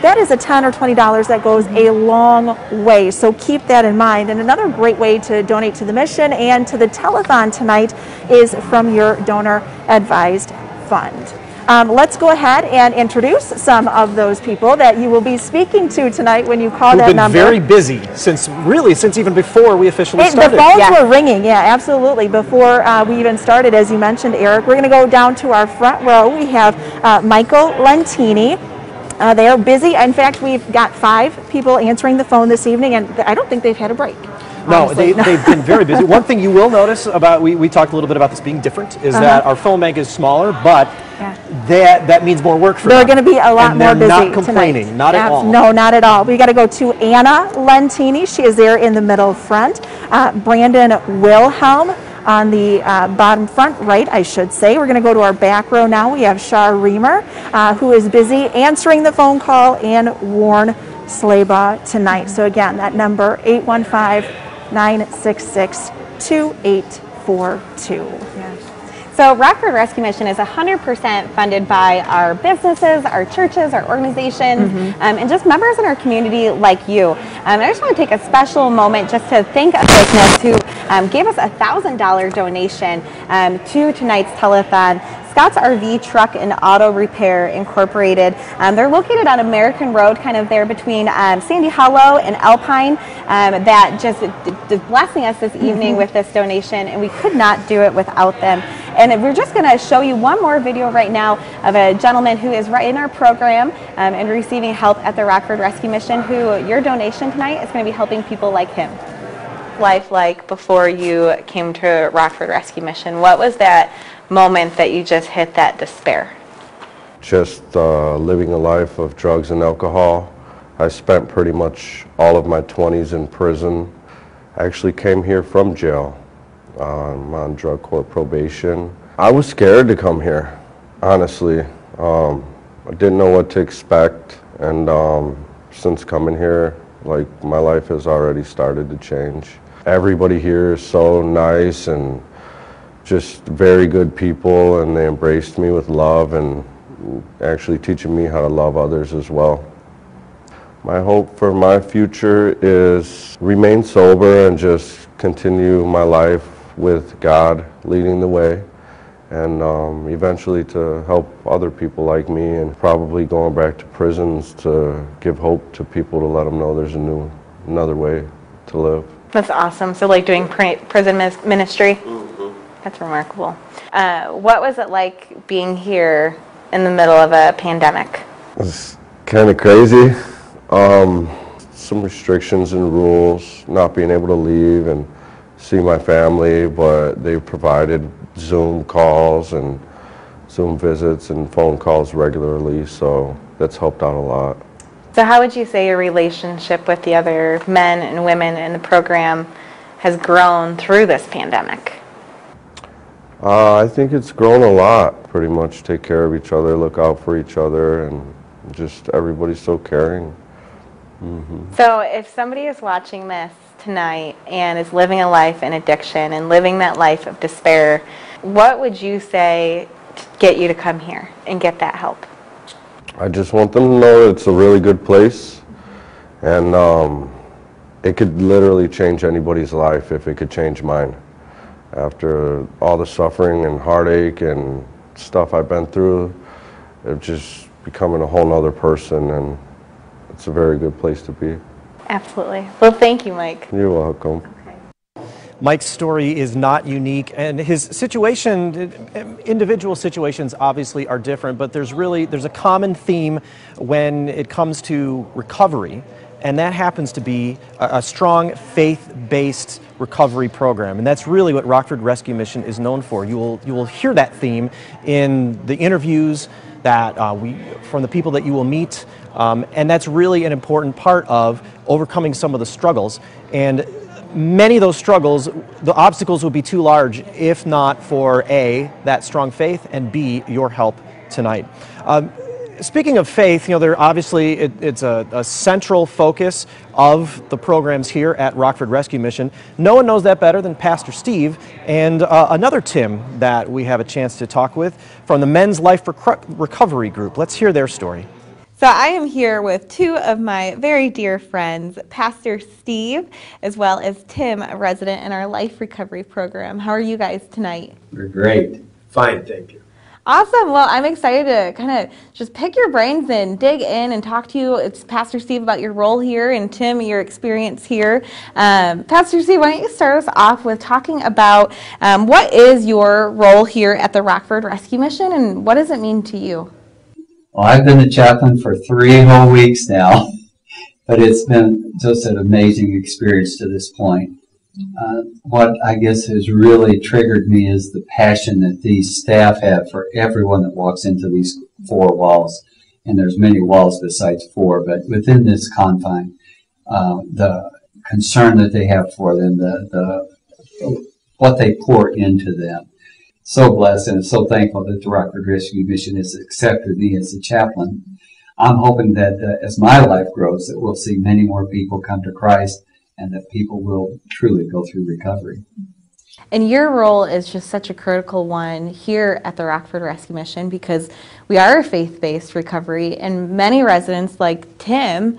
that is a 10 or $20 that goes a long way. So keep that in mind. And another great way to donate to the mission and to the telethon tonight is from your donor advised fund. Um, let's go ahead and introduce some of those people that you will be speaking to tonight when you call Who've that been number. very busy since, really, since even before we officially It- the started. phones were ringing, yeah, absolutely. Before uh, we even started, as you mentioned, Eric, we're going to go down to our front row. We have uh, Michael Lentini. Uh, they are busy. In fact, we've got five people answering the phone this evening, and I don't think they've had a break. No, they, they've been very busy. One thing you will notice about, we, we talked a little bit about this being different, is Uh-huh. that our phone bank is smaller, but Yeah. that, that means more work for They're going to be a lot and more they're busy not complaining, tonight. not at all. No, not at all. We got to go to Anna Lentini. She is there in the middle front. Uh, Brandon Wilhelm on the uh, bottom front right, I should say. We're going to go to our back row now. We have Shar Reamer, uh, who is busy answering the phone call, and Warren Slaba tonight. So again, that number 815-966-2842. So Rockford Rescue Mission is 100% funded by our businesses, our churches, our organizations, Mm-hmm. um, and just members in our community like you. Um, I just want to take a special moment just to thank a business who um, gave us a $1,000 donation um, to tonight's telethon. Scott's RV Truck and Auto Repair Incorporated. Um, they're located on American Road, kind of there between um, Sandy Hollow and Alpine. Um, that just d- blessing us this evening Mhm. with this donation, and we could not do it without them. And we're just going to show you one more video right now of a gentleman who is right in our program um, and receiving help at the Rockford Rescue Mission. Who your donation tonight is going to be helping people like him. Life like before you came to Rockford Rescue Mission. What was that moment that you just hit that despair? just uh, living a life of drugs and alcohol. I spent pretty much all of my 20s in prison. I actually came here from jail. Um, on drug court probation. I was scared to come here, honestly. Um, I didn't know what to expect, and um, since coming here, like my life has already started to change. Everybody here is so nice and just very good people, and they embraced me with love and actually teaching me how to love others as well. My hope for my future is remain sober and just continue my life with God leading the way and um, eventually to help other people like me and probably going back to prisons to give hope to people to let them know there's a new another way to live. That's awesome. So, like doing pri- prison mis- ministry? That's remarkable. Uh, what was it like being here in the middle of a pandemic? It was kind of crazy. Um, some restrictions and rules, not being able to leave and see my family, but they provided Zoom calls and Zoom visits and phone calls regularly, so that's helped out a lot. So, how would you say your relationship with the other men and women in the program has grown through this pandemic? Uh, I think it's grown a lot. Pretty much take care of each other, look out for each other, and just everybody's so caring. hmm So, if somebody is watching this tonight and is living a life in addiction and living that life of despair, what would you say to get you to come here and get that help? I just want them to know it's a really good place, and um, it could literally change anybody's life if it could change mine. After all the suffering and heartache and stuff I've been through, of just becoming a whole nother person, and it's a very good place to be. Absolutely. Well, thank you, Mike. You're welcome. Mike's story is not unique, and his situation, individual situations obviously are different, but there's really there's a common theme when it comes to recovery, and that happens to be a, a strong faith-based recovery program, and that's really what Rockford Rescue Mission is known for. You will you will hear that theme in the interviews that uh, we from the people that you will meet, um, and that's really an important part of overcoming some of the struggles and many of those struggles, the obstacles would be too large if not for A, that strong faith, and B, your help tonight. Um, speaking of faith, you know, there obviously it, it's a, a central focus of the programs here at Rockford Rescue Mission. No one knows that better than Pastor Steve and uh, another Tim that we have a chance to talk with from the Men's Life Reco- Recovery Group. Let's hear their story. So I am here with two of my very dear friends, Pastor Steve, as well as Tim, a resident in our life recovery program. How are you guys tonight? We're great. Fine, thank you. Awesome. Well, I'm excited to kind of just pick your brains and dig in and talk to you. It's Pastor Steve about your role here, and Tim, your experience here. Um, Pastor Steve, why don't you start us off with talking about um, what is your role here at the Rockford Rescue Mission, and what does it mean to you? Well, I've been the chaplain for three whole weeks now, but it's been just an amazing experience to this point. Uh, what I guess has really triggered me is the passion that these staff have for everyone that walks into these four walls. And there's many walls besides four, but within this confine, uh, the concern that they have for them, the, the what they pour into them. So blessed and so thankful that the Rockford Rescue Mission has accepted me as a chaplain. I'm hoping that uh, as my life grows, that we'll see many more people come to Christ and that people will truly go through recovery. And your role is just such a critical one here at the Rockford Rescue Mission because we are a faith based recovery, and many residents, like Tim,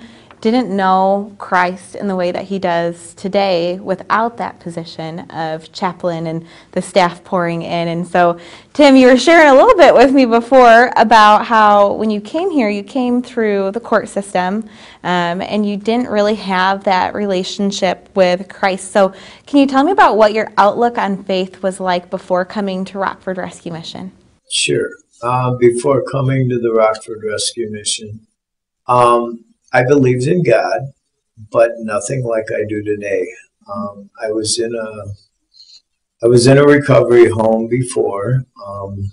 didn't know Christ in the way that he does today without that position of chaplain and the staff pouring in. And so, Tim, you were sharing a little bit with me before about how when you came here, you came through the court system um, and you didn't really have that relationship with Christ. So, can you tell me about what your outlook on faith was like before coming to Rockford Rescue Mission? Sure. Uh, before coming to the Rockford Rescue Mission, um, I believed in God, but nothing like I do today. Um, I was in a I was in a recovery home before. Um,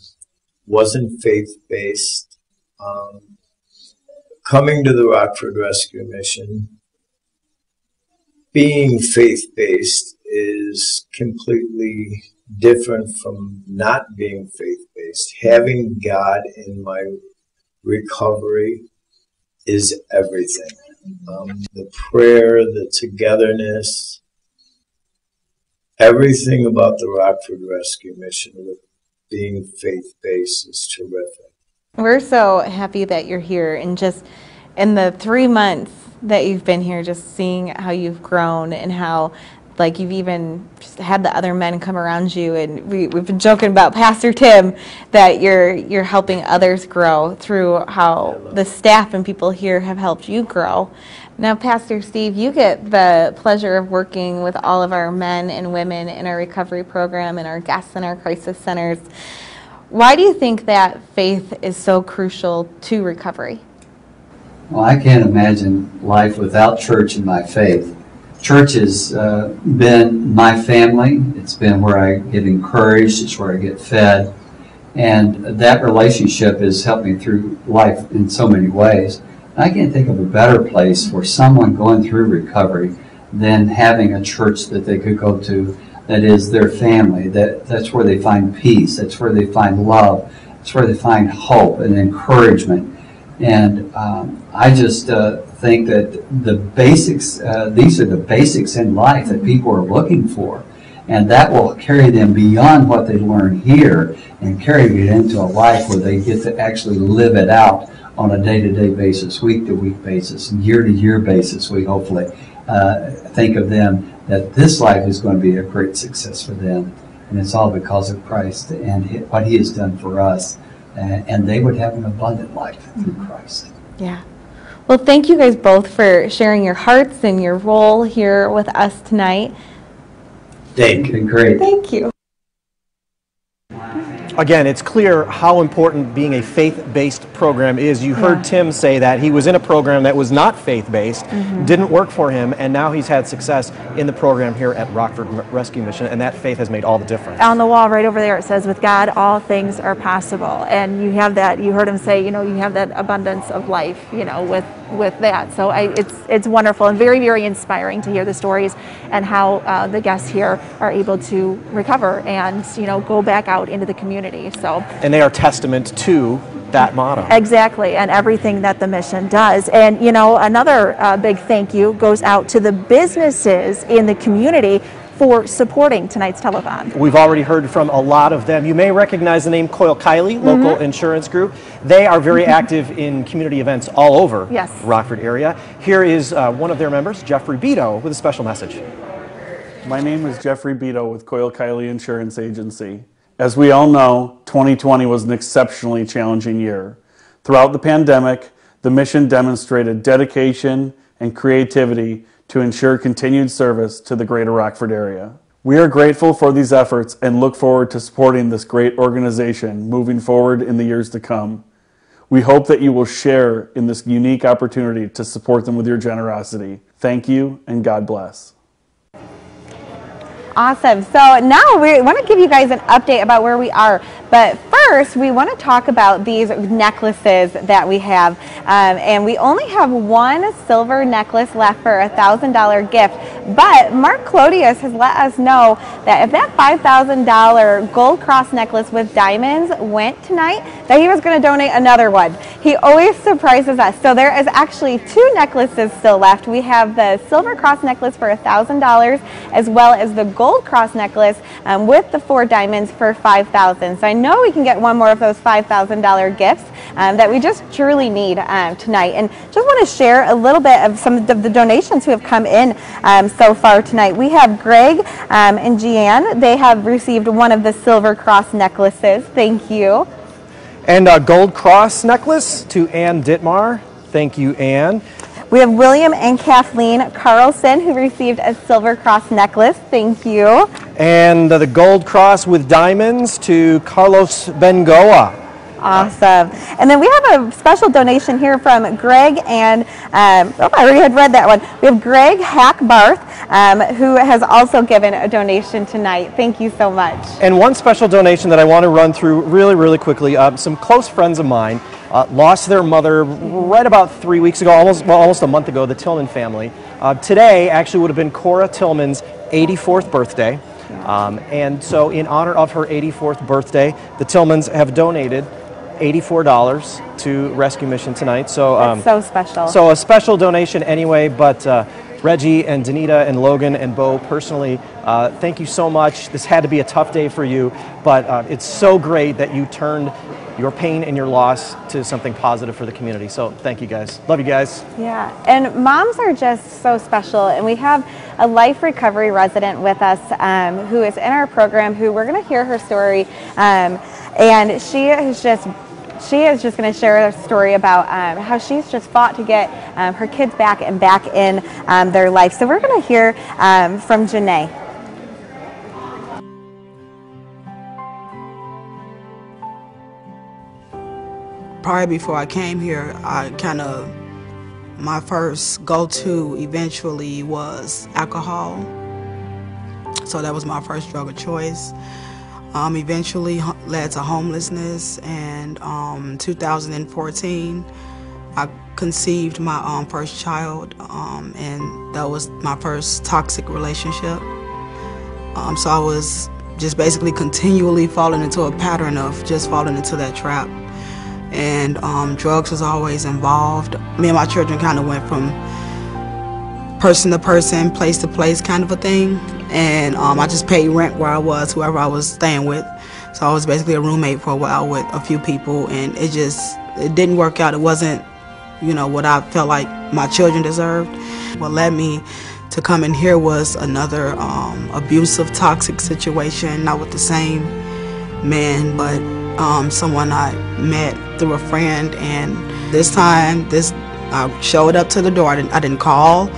wasn't faith based. Um, coming to the Rockford Rescue Mission, being faith based is completely different from not being faith based. Having God in my recovery is everything. Um, the prayer, the togetherness, everything about the Rockford Rescue Mission with being faith based is terrific. We're so happy that you're here and just in the three months that you've been here, just seeing how you've grown and how like you've even had the other men come around you and we, we've been joking about pastor tim that you're you're helping others grow through how the staff and people here have helped you grow. Now pastor steve you get the pleasure of working with all of our men and women in our recovery program and our guests in our crisis centers. Why do you think that faith is so crucial to recovery? Well i can't imagine life without church and my faith church has uh, been my family. It's been where I get encouraged. It's where I get fed. And that relationship has helped me through life in so many ways. I can't think of a better place for someone going through recovery than having a church that they could go to that is their family. That, that's where they find peace. That's where they find love. That's where they find hope and encouragement. And um, I just uh, think that the basics, uh, these are the basics in life that people are looking for. And that will carry them beyond what they learn here and carry it into a life where they get to actually live it out on a day to day basis, week to week basis, year to year basis. We hopefully uh, think of them that this life is going to be a great success for them. And it's all because of Christ and what He has done for us. And they would have an abundant life through Christ. Yeah. Well, thank you guys both for sharing your hearts and your role here with us tonight. Thank you. Great. Thank you. Again, it's clear how important being a faith based program is. You heard yeah. Tim say that he was in a program that was not faith based, mm-hmm. didn't work for him, and now he's had success in the program here at Rockford Rescue Mission, and that faith has made all the difference. On the wall right over there, it says, With God, all things are possible. And you have that, you heard him say, you know, you have that abundance of life, you know, with with that. So I, it's it's wonderful and very very inspiring to hear the stories and how uh, the guests here are able to recover and you know go back out into the community. So and they are testament to that motto. Exactly, and everything that the mission does. And you know, another uh, big thank you goes out to the businesses in the community for supporting tonight's telethon. We've already heard from a lot of them. You may recognize the name Coyle Kiley, mm-hmm. local mm-hmm. insurance group. They are very active in community events all over yes. Rockford area. Here is uh, one of their members, Jeffrey Beto, with a special message. My name is Jeffrey Beto with Coyle Kiley Insurance Agency. As we all know, 2020 was an exceptionally challenging year. Throughout the pandemic, the mission demonstrated dedication and creativity to ensure continued service to the greater Rockford area. We are grateful for these efforts and look forward to supporting this great organization moving forward in the years to come. We hope that you will share in this unique opportunity to support them with your generosity. Thank you and God bless. Awesome. So now we want to give you guys an update about where we are. But first, we want to talk about these necklaces that we have. Um, and we only have one silver necklace left for a $1,000 gift. But Mark Clodius has let us know that if that $5,000 gold cross necklace with diamonds went tonight, that he was going to donate another one. He always surprises us. So there is actually two necklaces still left. We have the silver cross necklace for $1,000 as well as the gold cross necklace um, with the four diamonds for 5000 So I know we can get one more of those $5,000 gifts um, that we just truly need um, tonight. And just want to share a little bit of some of the, donations who have come in um, so far tonight. We have Greg um, and Jeanne. They have received one of the silver cross necklaces. Thank you. And a gold cross necklace to Ann Ditmar. Thank you, Ann. We have William and Kathleen Carlson who received a Silver Cross necklace. Thank you. And the gold cross with diamonds to Carlos Bengoa. Awesome. And then we have a special donation here from Greg and, um, oh, I already had read that one. We have Greg Hackbarth, um, who has also given a donation tonight. Thank you so much. And one special donation that I want to run through really, really quickly. Uh, some close friends of mine uh, lost their mother right about three weeks ago, almost, well, almost a month ago, the Tillman family. Uh, today actually would have been Cora Tillman's 84th birthday. Um, and so, in honor of her 84th birthday, the Tillmans have donated $84 to Rescue Mission tonight. So, um, so special. So, a special donation anyway, but uh, Reggie and Danita and Logan and Bo personally, uh, thank you so much. This had to be a tough day for you, but uh, it's so great that you turned your pain and your loss to something positive for the community. So thank you guys. Love you guys. Yeah, and moms are just so special. And we have a life recovery resident with us um, who is in our program who we're going to hear her story. Um, and she is just she is just going to share a story about um, how she's just fought to get um, her kids back and back in um, their life. So we're going to hear um, from Janae. Prior before I came here, I kind of my first go-to eventually was alcohol. So that was my first drug of choice um, eventually led to homelessness. And um, 2014, I conceived my um, first child, um, and that was my first toxic relationship. Um, so I was just basically continually falling into a pattern of just falling into that trap. And um, drugs was always involved. Me and my children kind of went from person to person, place to place kind of a thing and um, I just paid rent where I was, whoever I was staying with. So I was basically a roommate for a while with a few people, and it just it didn't work out. It wasn't, you know, what I felt like my children deserved. What led me to come in here was another um, abusive, toxic situation, not with the same man, but um, someone I met through a friend, and this time, this I showed up to the door. I didn't, I didn't call.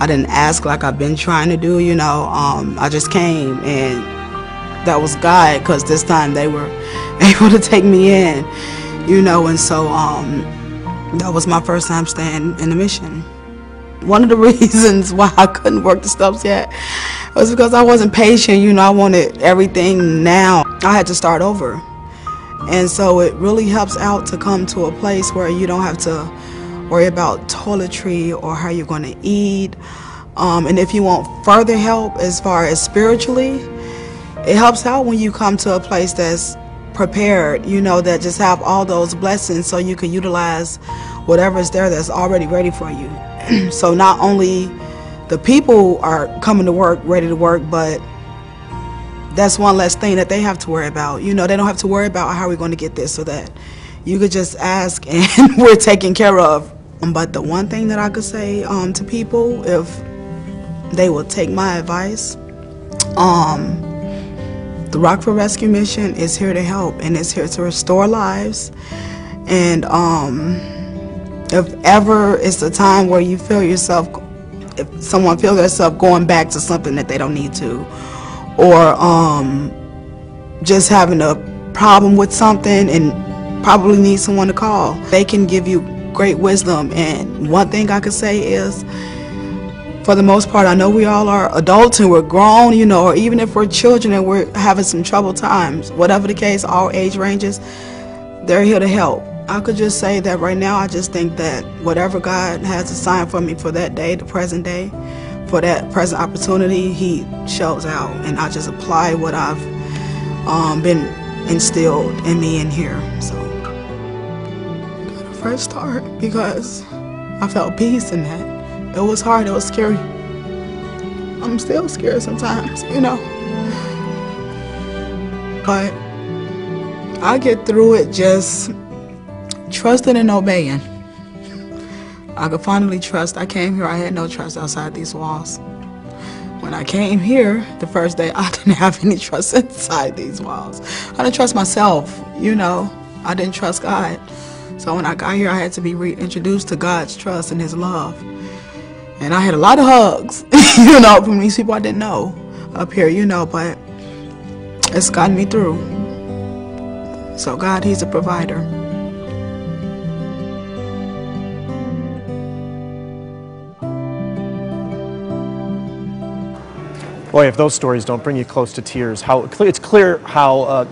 I didn't ask like I've been trying to do, you know. Um, I just came and that was God because this time they were able to take me in, you know. And so um, that was my first time staying in the mission. One of the reasons why I couldn't work the steps yet was because I wasn't patient. You know, I wanted everything now. I had to start over. And so it really helps out to come to a place where you don't have to worry about toiletry or how you're going to eat. Um, and if you want further help as far as spiritually, it helps out when you come to a place that's prepared, you know, that just have all those blessings so you can utilize whatever's there that's already ready for you. so not only the people are coming to work, ready to work, but that's one less thing that they have to worry about. You know, they don't have to worry about how we're going to get this or that. You could just ask and we're taken care of but the one thing that I could say um, to people, if they will take my advice, um, the Rockford Rescue Mission is here to help and it's here to restore lives. And um, if ever it's a time where you feel yourself, if someone feels themselves going back to something that they don't need to, or um, just having a problem with something and probably need someone to call. They can give you great wisdom. And one thing I could say is, for the most part, I know we all are adults and we're grown, you know, or even if we're children and we're having some troubled times, whatever the case, all age ranges, they're here to help. I could just say that right now, I just think that whatever God has assigned for me for that day, the present day, for that present opportunity, He shows out. And I just apply what I've um, been instilled in me in here. So, got a fresh start because I felt peace in that. It was hard, it was scary. I'm still scared sometimes, you know. But I get through it just trusting and obeying. I could finally trust. I came here, I had no trust outside these walls. When I came here the first day, I didn't have any trust inside these walls. I didn't trust myself, you know. I didn't trust God. So when I got here, I had to be reintroduced to God's trust and His love. And I had a lot of hugs, you know, from these people I didn't know up here, you know, but it's gotten me through. So God, He's a provider. Boy, if those stories don't bring you close to tears, how it's clear how uh,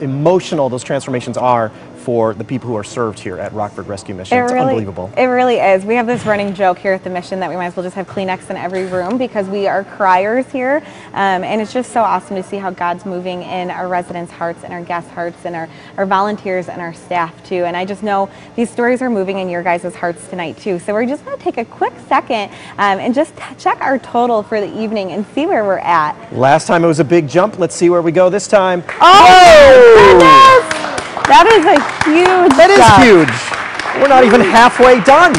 emotional those transformations are for the people who are served here at Rockford Rescue Mission. It it's really, unbelievable. It really is. We have this running joke here at the mission that we might as well just have Kleenex in every room because we are criers here. Um, and it's just so awesome to see how God's moving in our residents' hearts and our guests' hearts and our, our volunteers and our staff too. And I just know these stories are moving in your guys' hearts tonight too. So we're just going to take a quick second um, and just check our total for the evening and see where we're at. Last time it was a big jump. Let's see where we go this time. Oh, goodness! That is a huge That is jump. huge. We're not even halfway done.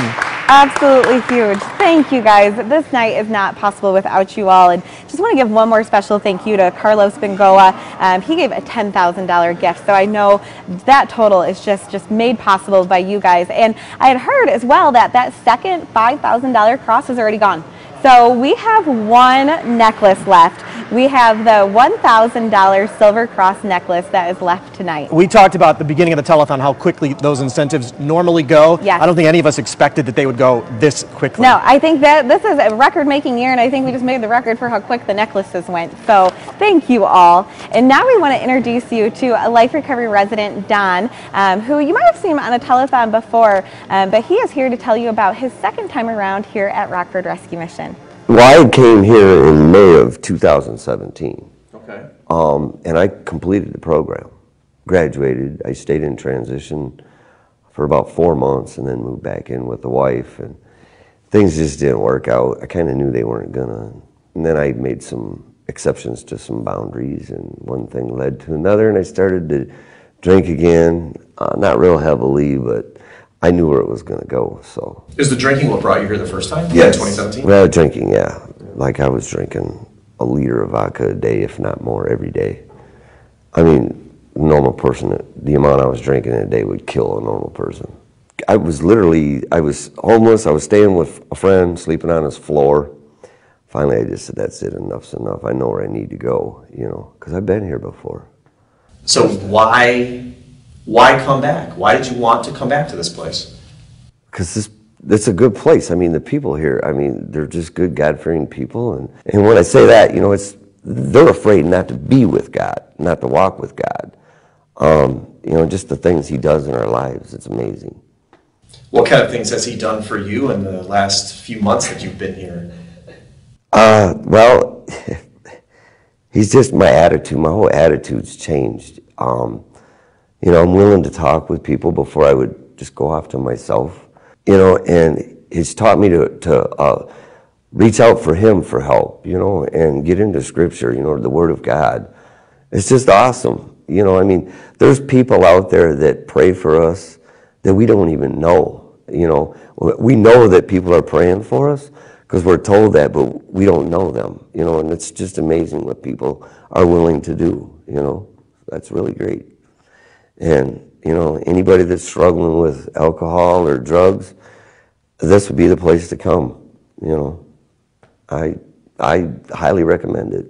Absolutely huge. Thank you guys. This night is not possible without you all. And just want to give one more special thank you to Carlos Bengoa. Um, he gave a $10,000 gift. So I know that total is just, just made possible by you guys. And I had heard as well that that second $5,000 cross is already gone. So we have one necklace left. We have the $1,000 silver cross necklace that is left tonight. We talked about the beginning of the telethon how quickly those incentives normally go. Yes. I don't think any of us expected that they would go this quickly. No, I think that this is a record-making year, and I think we just made the record for how quick the necklaces went. So thank you all. And now we want to introduce you to a Life Recovery resident, Don, um, who you might have seen on a telethon before, um, but he is here to tell you about his second time around here at Rockford Rescue Mission. Well, I came here in May of 2017. Okay. Um, and I completed the program, graduated. I stayed in transition for about four months and then moved back in with the wife. And things just didn't work out. I kind of knew they weren't gonna. And then I made some exceptions to some boundaries, and one thing led to another, and I started to drink again. Uh, not real heavily, but I knew where it was gonna go. So. Is the drinking what brought you here the first time? Yeah, 2017? Well, drinking, yeah. Like I was drinking a liter of vodka a day, if not more, every day. I mean, normal person, the amount I was drinking in a day would kill a normal person. I was literally, I was homeless. I was staying with a friend, sleeping on his floor. Finally, I just said, that's it, enough's enough. I know where I need to go, you know, because I've been here before. So why, why come back? Why did you want to come back to this place? because this it's a good place. I mean, the people here. I mean, they're just good, God-fearing people, and and when I say that, you know, it's they're afraid not to be with God, not to walk with God. Um, you know, just the things He does in our lives. It's amazing. What kind of things has he done for you in the last few months that you've been here? Uh, well, he's just my attitude. My whole attitude's changed. Um, you know, I'm willing to talk with people before I would just go off to myself. You know, and he's taught me to to uh, reach out for him for help. You know, and get into Scripture. You know, the Word of God. It's just awesome. You know, I mean, there's people out there that pray for us that we don't even know. You know, we know that people are praying for us because we're told that, but we don't know them. You know, and it's just amazing what people are willing to do. You know, that's really great. And you know, anybody that's struggling with alcohol or drugs, this would be the place to come. You know, I I highly recommend it.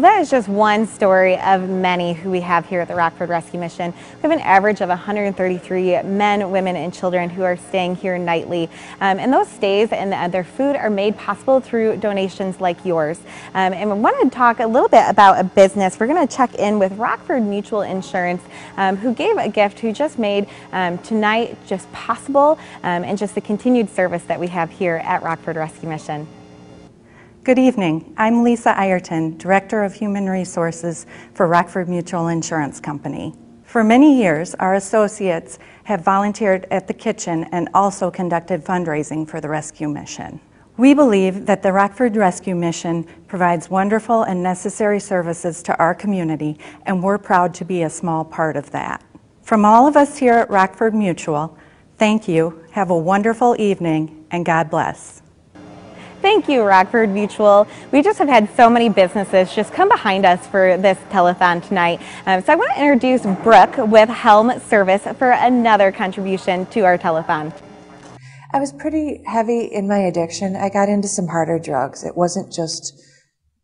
So that is just one story of many who we have here at the Rockford Rescue Mission. We have an average of 133 men, women, and children who are staying here nightly. Um, and those stays and uh, their food are made possible through donations like yours. Um, and we want to talk a little bit about a business. We're going to check in with Rockford Mutual Insurance, um, who gave a gift, who just made um, tonight just possible um, and just the continued service that we have here at Rockford Rescue Mission. Good evening. I'm Lisa Ireton, Director of Human Resources for Rockford Mutual Insurance Company. For many years, our associates have volunteered at the kitchen and also conducted fundraising for the rescue mission. We believe that the Rockford Rescue Mission provides wonderful and necessary services to our community, and we're proud to be a small part of that. From all of us here at Rockford Mutual, thank you, have a wonderful evening, and God bless. Thank you, Rockford Mutual. We just have had so many businesses just come behind us for this telethon tonight. Um, so I want to introduce Brooke with Helm Service for another contribution to our telethon. I was pretty heavy in my addiction. I got into some harder drugs. It wasn't just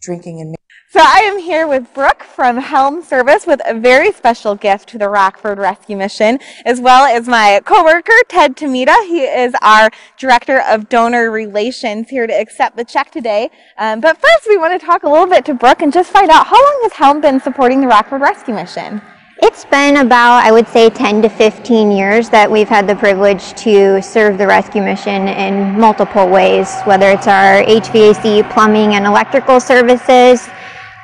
drinking and so I am here with Brooke from Helm Service with a very special gift to the Rockford Rescue Mission, as well as my coworker, Ted Tomita. He is our Director of Donor Relations here to accept the check today. Um, but first, we want to talk a little bit to Brooke and just find out how long has Helm been supporting the Rockford Rescue Mission? It's been about, I would say, 10 to 15 years that we've had the privilege to serve the rescue mission in multiple ways, whether it's our HVAC, plumbing, and electrical services,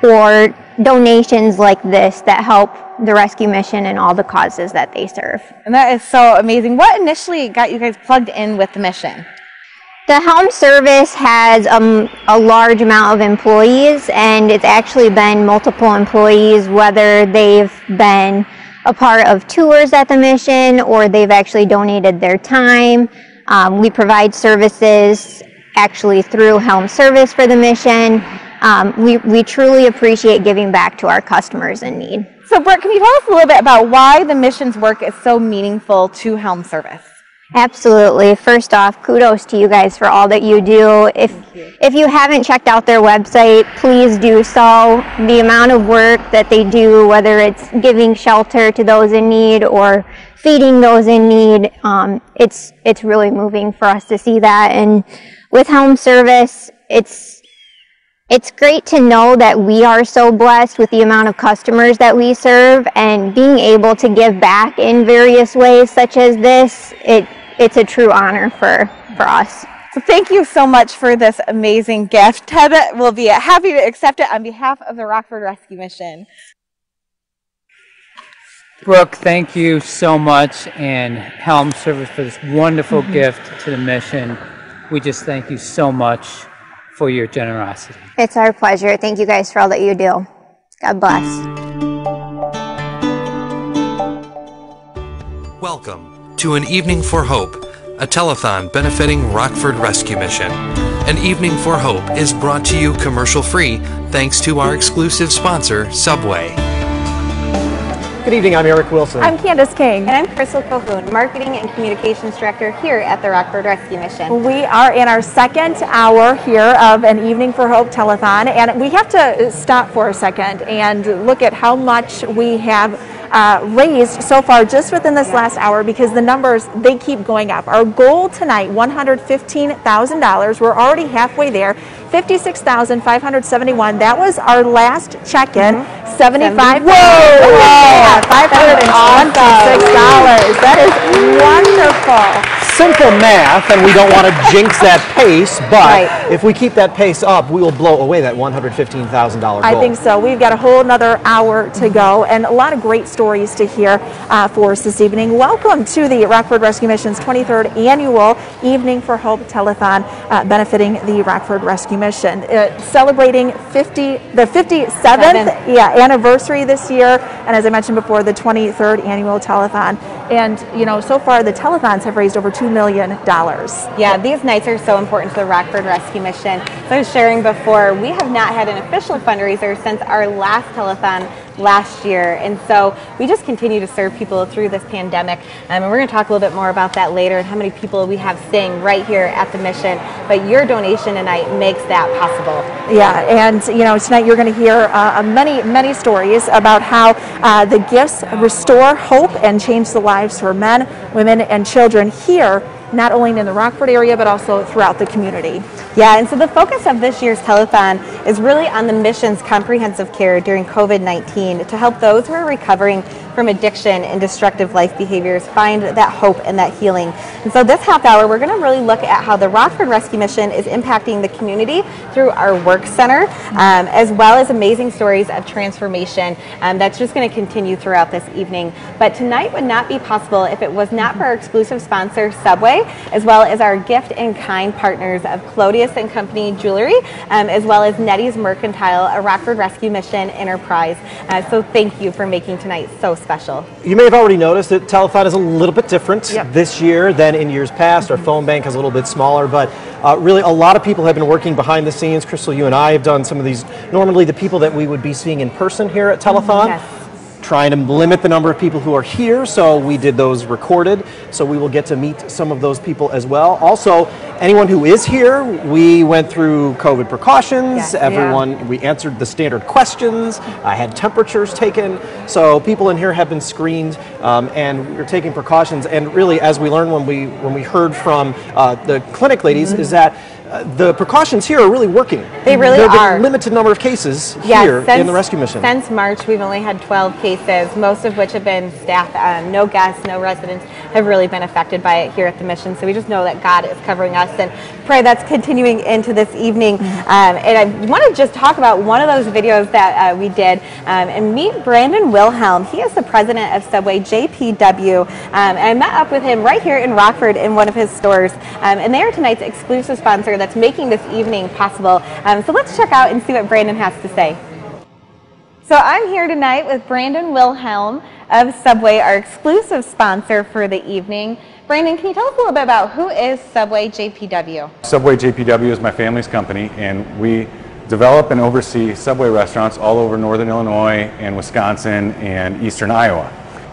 or donations like this that help the rescue mission and all the causes that they serve. And that is so amazing. What initially got you guys plugged in with the mission? The Helm service has um, a large amount of employees, and it's actually been multiple employees, whether they've been a part of tours at the mission or they've actually donated their time. Um, we provide services actually through Helm Service for the mission um, we, we truly appreciate giving back to our customers in need. So, Brooke, can you tell us a little bit about why the mission's work is so meaningful to Helm Service? Absolutely. First off, kudos to you guys for all that you do. If you. if you haven't checked out their website, please do so. The amount of work that they do, whether it's giving shelter to those in need or feeding those in need, um, it's it's really moving for us to see that. And with Helm Service, it's it's great to know that we are so blessed with the amount of customers that we serve and being able to give back in various ways such as this, it, it's a true honor for, for us. So thank you so much for this amazing gift. Ted will be happy to accept it on behalf of the Rockford Rescue Mission. Brooke, thank you so much and Helm Service for this wonderful mm-hmm. gift to the mission. We just thank you so much for your generosity. It's our pleasure. Thank you guys for all that you do. God bless. Welcome to An Evening for Hope, a telethon benefiting Rockford Rescue Mission. An Evening for Hope is brought to you commercial free thanks to our exclusive sponsor, Subway. Good evening, I'm Eric Wilson. I'm Candace King. And I'm Crystal Colquhoun, Marketing and Communications Director here at the Rockford Rescue Mission. We are in our second hour here of an Evening for Hope telethon, and we have to stop for a second and look at how much we have uh, raised so far just within this last hour because the numbers they keep going up. Our goal tonight, $115,000. We're already halfway there. 56,571. That was our last check-in. Mm-hmm. 75. Whoa! Yeah, $526. That is wonderful simple math, and we don't want to jinx that pace, but right. if we keep that pace up, we will blow away that $115,000 goal. I think so. We've got a whole another hour to go, and a lot of great stories to hear uh, for us this evening. Welcome to the Rockford Rescue Mission's 23rd annual Evening for Hope Telethon, uh, benefiting the Rockford Rescue Mission, uh, celebrating 50 the 57th Seven. yeah anniversary this year, and as I mentioned before, the 23rd annual telethon. And you know, so far the telethons have raised over two million dollars. Yeah, these nights are so important to the Rockford Rescue Mission. So I was sharing before, we have not had an official fundraiser since our last telethon last year. And so we just continue to serve people through this pandemic. Um, and we're going to talk a little bit more about that later and how many people we have staying right here at the mission. But your donation tonight makes that possible. Yeah, and you know tonight you're going to hear uh, many many stories about how uh, the gifts restore hope and change the lives for men, women, and children here not only in the Rockford area, but also throughout the community. Yeah, and so the focus of this year's telethon is really on the mission's comprehensive care during COVID 19 to help those who are recovering from addiction and destructive life behaviors find that hope and that healing. And so this half hour, we're going to really look at how the Rockford Rescue Mission is impacting the community through our work center, um, as well as amazing stories of transformation um, that's just going to continue throughout this evening. But tonight would not be possible if it was not for our exclusive sponsor, Subway, as well as our gift and kind partners of Clodius and Company Jewelry, um, as well as Nettie's Mercantile, a Rockford Rescue Mission enterprise. Uh, so thank you for making tonight so special. You may have already noticed that Telethon is a little bit different this year than in years past. Our phone bank is a little bit smaller, but uh, really a lot of people have been working behind the scenes. Crystal, you and I have done some of these. Normally, the people that we would be seeing in person here at Telethon. Trying to limit the number of people who are here, so we did those recorded. So we will get to meet some of those people as well. Also, anyone who is here, we went through COVID precautions. Yes. Everyone, we answered the standard questions. I had temperatures taken. So people in here have been screened, um, and we're taking precautions. And really, as we learned when we when we heard from uh, the clinic ladies, is that. Uh, the precautions here are really working. They really There are. limited number of cases Yeah, here since- in the rescue mission. Since March, we've only had 12 cases, most of which have been staff. Um, no guests, no residents have really been affected by it here at the mission. So we just know that God is covering us and pray that's continuing into this evening. Um, and I want to just talk about one of those videos that uh, we did um, and meet Brandon Wilhelm. He is the president of Subway JPW. Um, and I met up with him right here in Rockford in one of his stores. Um, and they are tonight's exclusive sponsor that's making this evening possible. Um, so let's check out and see what Brandon has to say. So I'm here tonight with Brandon Wilhelm of Subway, our exclusive sponsor for the evening. Brandon, can you tell us a little bit about who is Subway JPW? Subway JPW is my family's company, and we develop and oversee Subway restaurants all over northern Illinois and Wisconsin and eastern Iowa.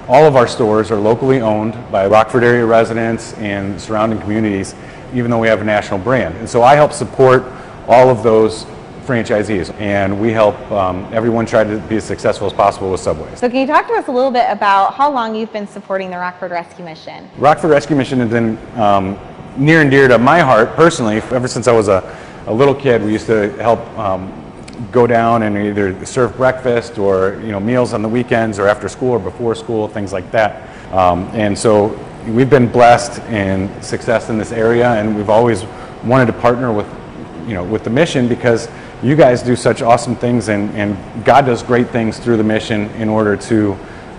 All of our stores are locally owned by Rockford area residents and surrounding communities, even though we have a national brand. And so I help support all of those franchisees, and we help um, everyone try to be as successful as possible with Subway. So can you talk to us a little bit about how long you've been supporting the Rockford Rescue Mission? Rockford Rescue Mission has been um, near and dear to my heart personally. Ever since I was a, a little kid, we used to help um, go down and either serve breakfast or you know meals on the weekends or after school or before school, things like that. Um, and so we've been blessed in success in this area, and we've always wanted to partner with you know with the mission because you guys do such awesome things and, and God does great things through the mission in order to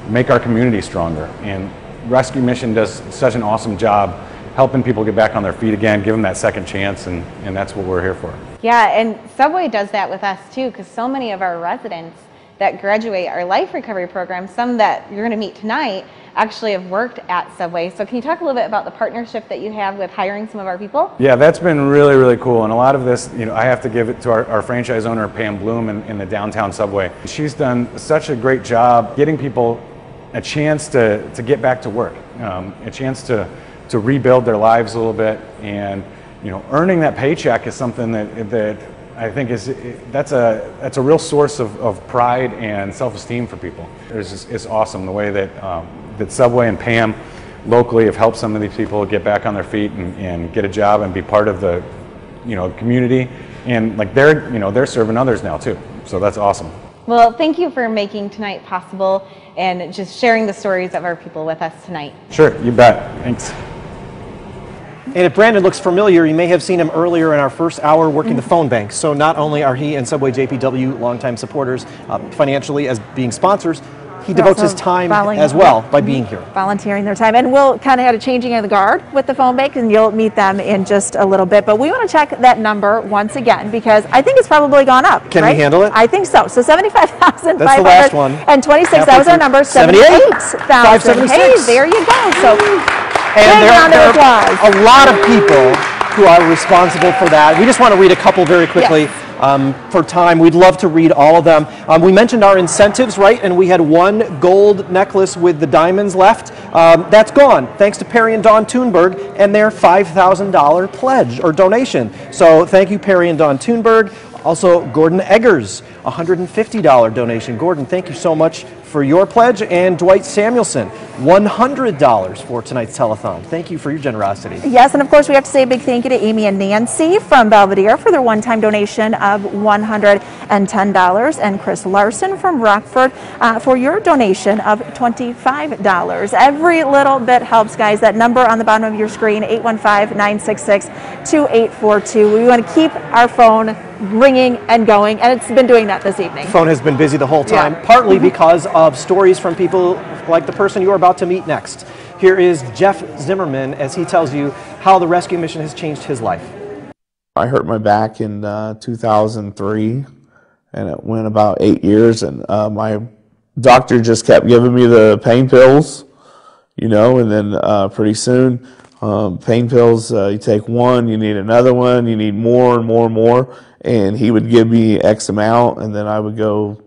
make our community stronger. And Rescue Mission does such an awesome job helping people get back on their feet again, give them that second chance, and, and that's what we're here for. Yeah, and Subway does that with us too, because so many of our residents that graduate our life recovery program, some that you're going to meet tonight, actually have worked at Subway. So can you talk a little bit about the partnership that you have with hiring some of our people? Yeah, that's been really, really cool. And a lot of this, you know, I have to give it to our, our franchise owner, Pam Bloom, in, in the downtown subway. She's done such a great job getting people a chance to, to get back to work, um, a chance to, to rebuild their lives a little bit. And, you know, earning that paycheck is something that, that I think is, that's a, that's a real source of, of pride and self-esteem for people. It's, it's awesome the way that, um, that Subway and Pam locally have helped some of these people get back on their feet and, and get a job and be part of the you know community. And like they're you know they're serving others now too. So that's awesome. Well, thank you for making tonight possible and just sharing the stories of our people with us tonight. sure you bet. Thanks. And if Brandon looks familiar, you may have seen him earlier in our first hour working the phone bank. So not only are he and Subway JPW longtime supporters uh, financially as being sponsors, he They're devotes his time as well by being here. volunteering their time. And we'll kind of have a changing of the guard with the phone bank, and you'll meet them in just a little bit. But we want to check that number once again because I think it's probably gone up. Can we handle it? I think so. So seventy-five thousand That's the last one. and twenty-six. That was our number. 78. Seventy-eight thousand. Hey, there you go. So And there are a lot of people who are responsible for that. We just want to read a couple very quickly. um, for time. We'd love to read all of them. Um, we mentioned our incentives, right? And we had one gold necklace with the diamonds left. Um, that's gone, thanks to Perry and Don Thunberg and their $5,000 pledge or donation. So thank you, Perry and Don Thunberg. Also, Gordon Eggers, $150 donation. Gordon, thank you so much for your pledge. And Dwight Samuelson, $100 for tonight's telethon. Thank you for your generosity. Yes, and of course, we have to say a big thank you to Amy and Nancy from Belvidere for their one time donation of $110, and Chris Larson from Rockford uh, for your donation of $25. Every little bit helps, guys. That number on the bottom of your screen, 815 966 2842. We want to keep our phone ringing and going, and it's been doing that this evening. Phone has been busy the whole time, Yeah. partly because of stories from people like the person you're about to meet next. Here is Jeff Zimmerman as he tells you how the rescue mission has changed his life. I hurt my back in uh, 2003, and it went about eight years. And uh, my doctor just kept giving me the pain pills, you know. And then uh, pretty soon, um, pain pills. Uh, you take one, you need another one, you need more and more and more. And he would give me X amount, and then I would go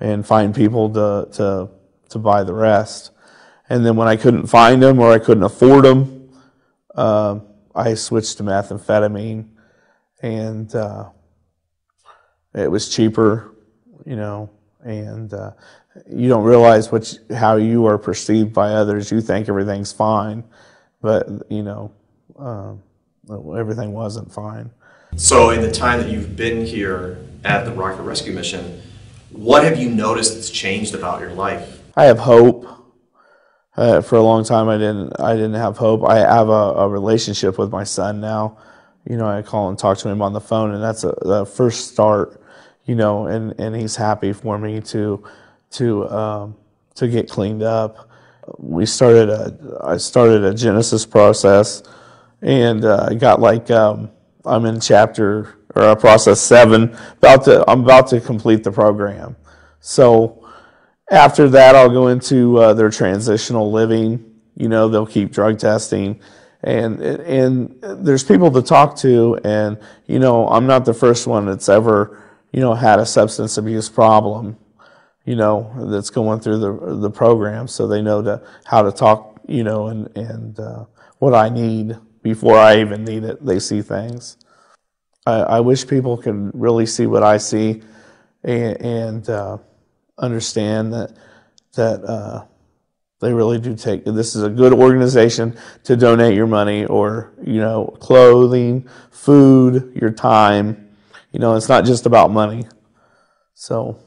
and find people to to to buy the rest. And then when I couldn't find them or I couldn't afford them, uh, I switched to methamphetamine and uh, it was cheaper, you know, and uh, you don't realize what how you are perceived by others. You think everything's fine, but you know, um, everything wasn't fine. So, in the time that you've been here at the Rockford Rescue Mission, what have you noticed that's changed about your life? I have hope. Uh, for a long time, I didn't. I didn't have hope. I have a, a relationship with my son now. You know, I call and talk to him on the phone, and that's a, first start. You know, and, and he's happy for me to to um, to get cleaned up. We started a I started a Genesis process, and uh, I got like um, I'm in chapter or process seven. About to I'm about to complete the program. So after that, I'll go into uh, their transitional living. You know, they'll keep drug testing, and and there's people to talk to. And you know, I'm not the first one that's ever you know had a substance abuse problem. You know, that's going through the the program, so they know to how to talk. You know, and and uh, what I need before I even need it. They see things. I, I wish people could really see what I see, and. and uh, understand that that uh, they really do take this is a good organization to donate your money or you know clothing food your time you know it's not just about money so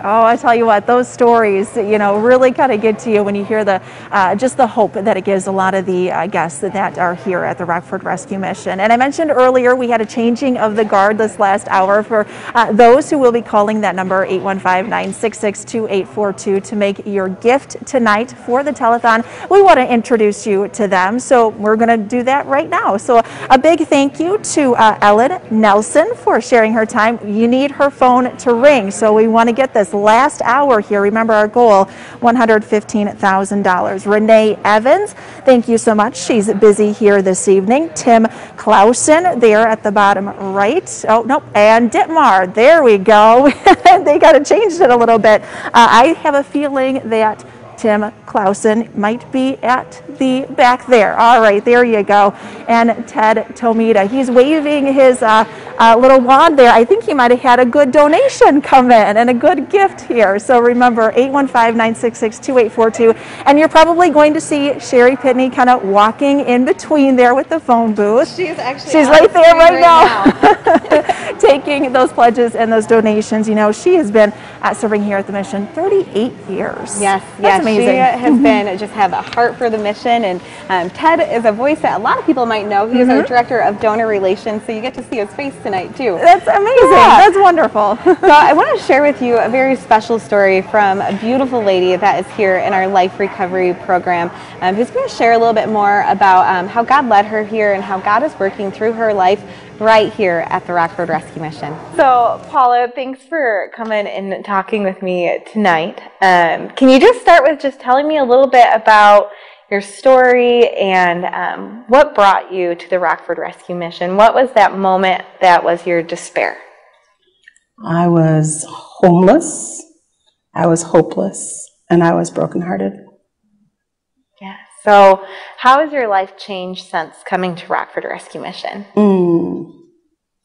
Oh, I tell you what, those stories, you know, really kind of get to you when you hear the uh, just the hope that it gives a lot of the uh, guests that, that are here at the Rockford Rescue Mission. And I mentioned earlier we had a changing of the guard this last hour for uh, those who will be calling that number 815-966-2842 to make your gift tonight for the telethon. We want to introduce you to them, so we're going to do that right now. So a big thank you to uh, Ellen Nelson for sharing her time. You need her phone to ring, so we want to get this last hour here. Remember our goal, $115,000. Renee Evans, thank you so much. She's busy here this evening. Tim Clausen there at the bottom right. Oh, nope. And Ditmar, there we go. they got to change it a little bit. Uh, I have a feeling that Tim Clausen might be at the back there. All right, there you go. And Ted Tomita, he's waving his uh, uh, little wand there. I think he might have had a good donation come in and a good gift here. So remember, 815-966-2842. And you're probably going to see Sherry Pitney kind of walking in between there with the phone booth. She's actually She's right there right, right now, taking those pledges and those donations. You know, she has been uh, serving here at the mission 38 years. Yes, That's yes, amazing. She has been just have a heart for the mission, and um, Ted is a voice that a lot of people might know. He is our Mhm. director of donor relations, so you get to see his face tonight too. That's amazing. That's wonderful. so I want to share with you a very special story from a beautiful lady that is here in our life recovery program, um, who's going to share a little bit more about um, how God led her here and how God is working through her life right here at the Rockford Rescue Mission. So, Paula, thanks for coming and talking with me tonight. Um, can you just start with just telling me a little bit about your story and um, what brought you to the Rockford Rescue Mission. What was that moment that was your despair? I was homeless, I was hopeless, and I was brokenhearted. So, how has your life changed since coming to Rockford Rescue Mission? Mm.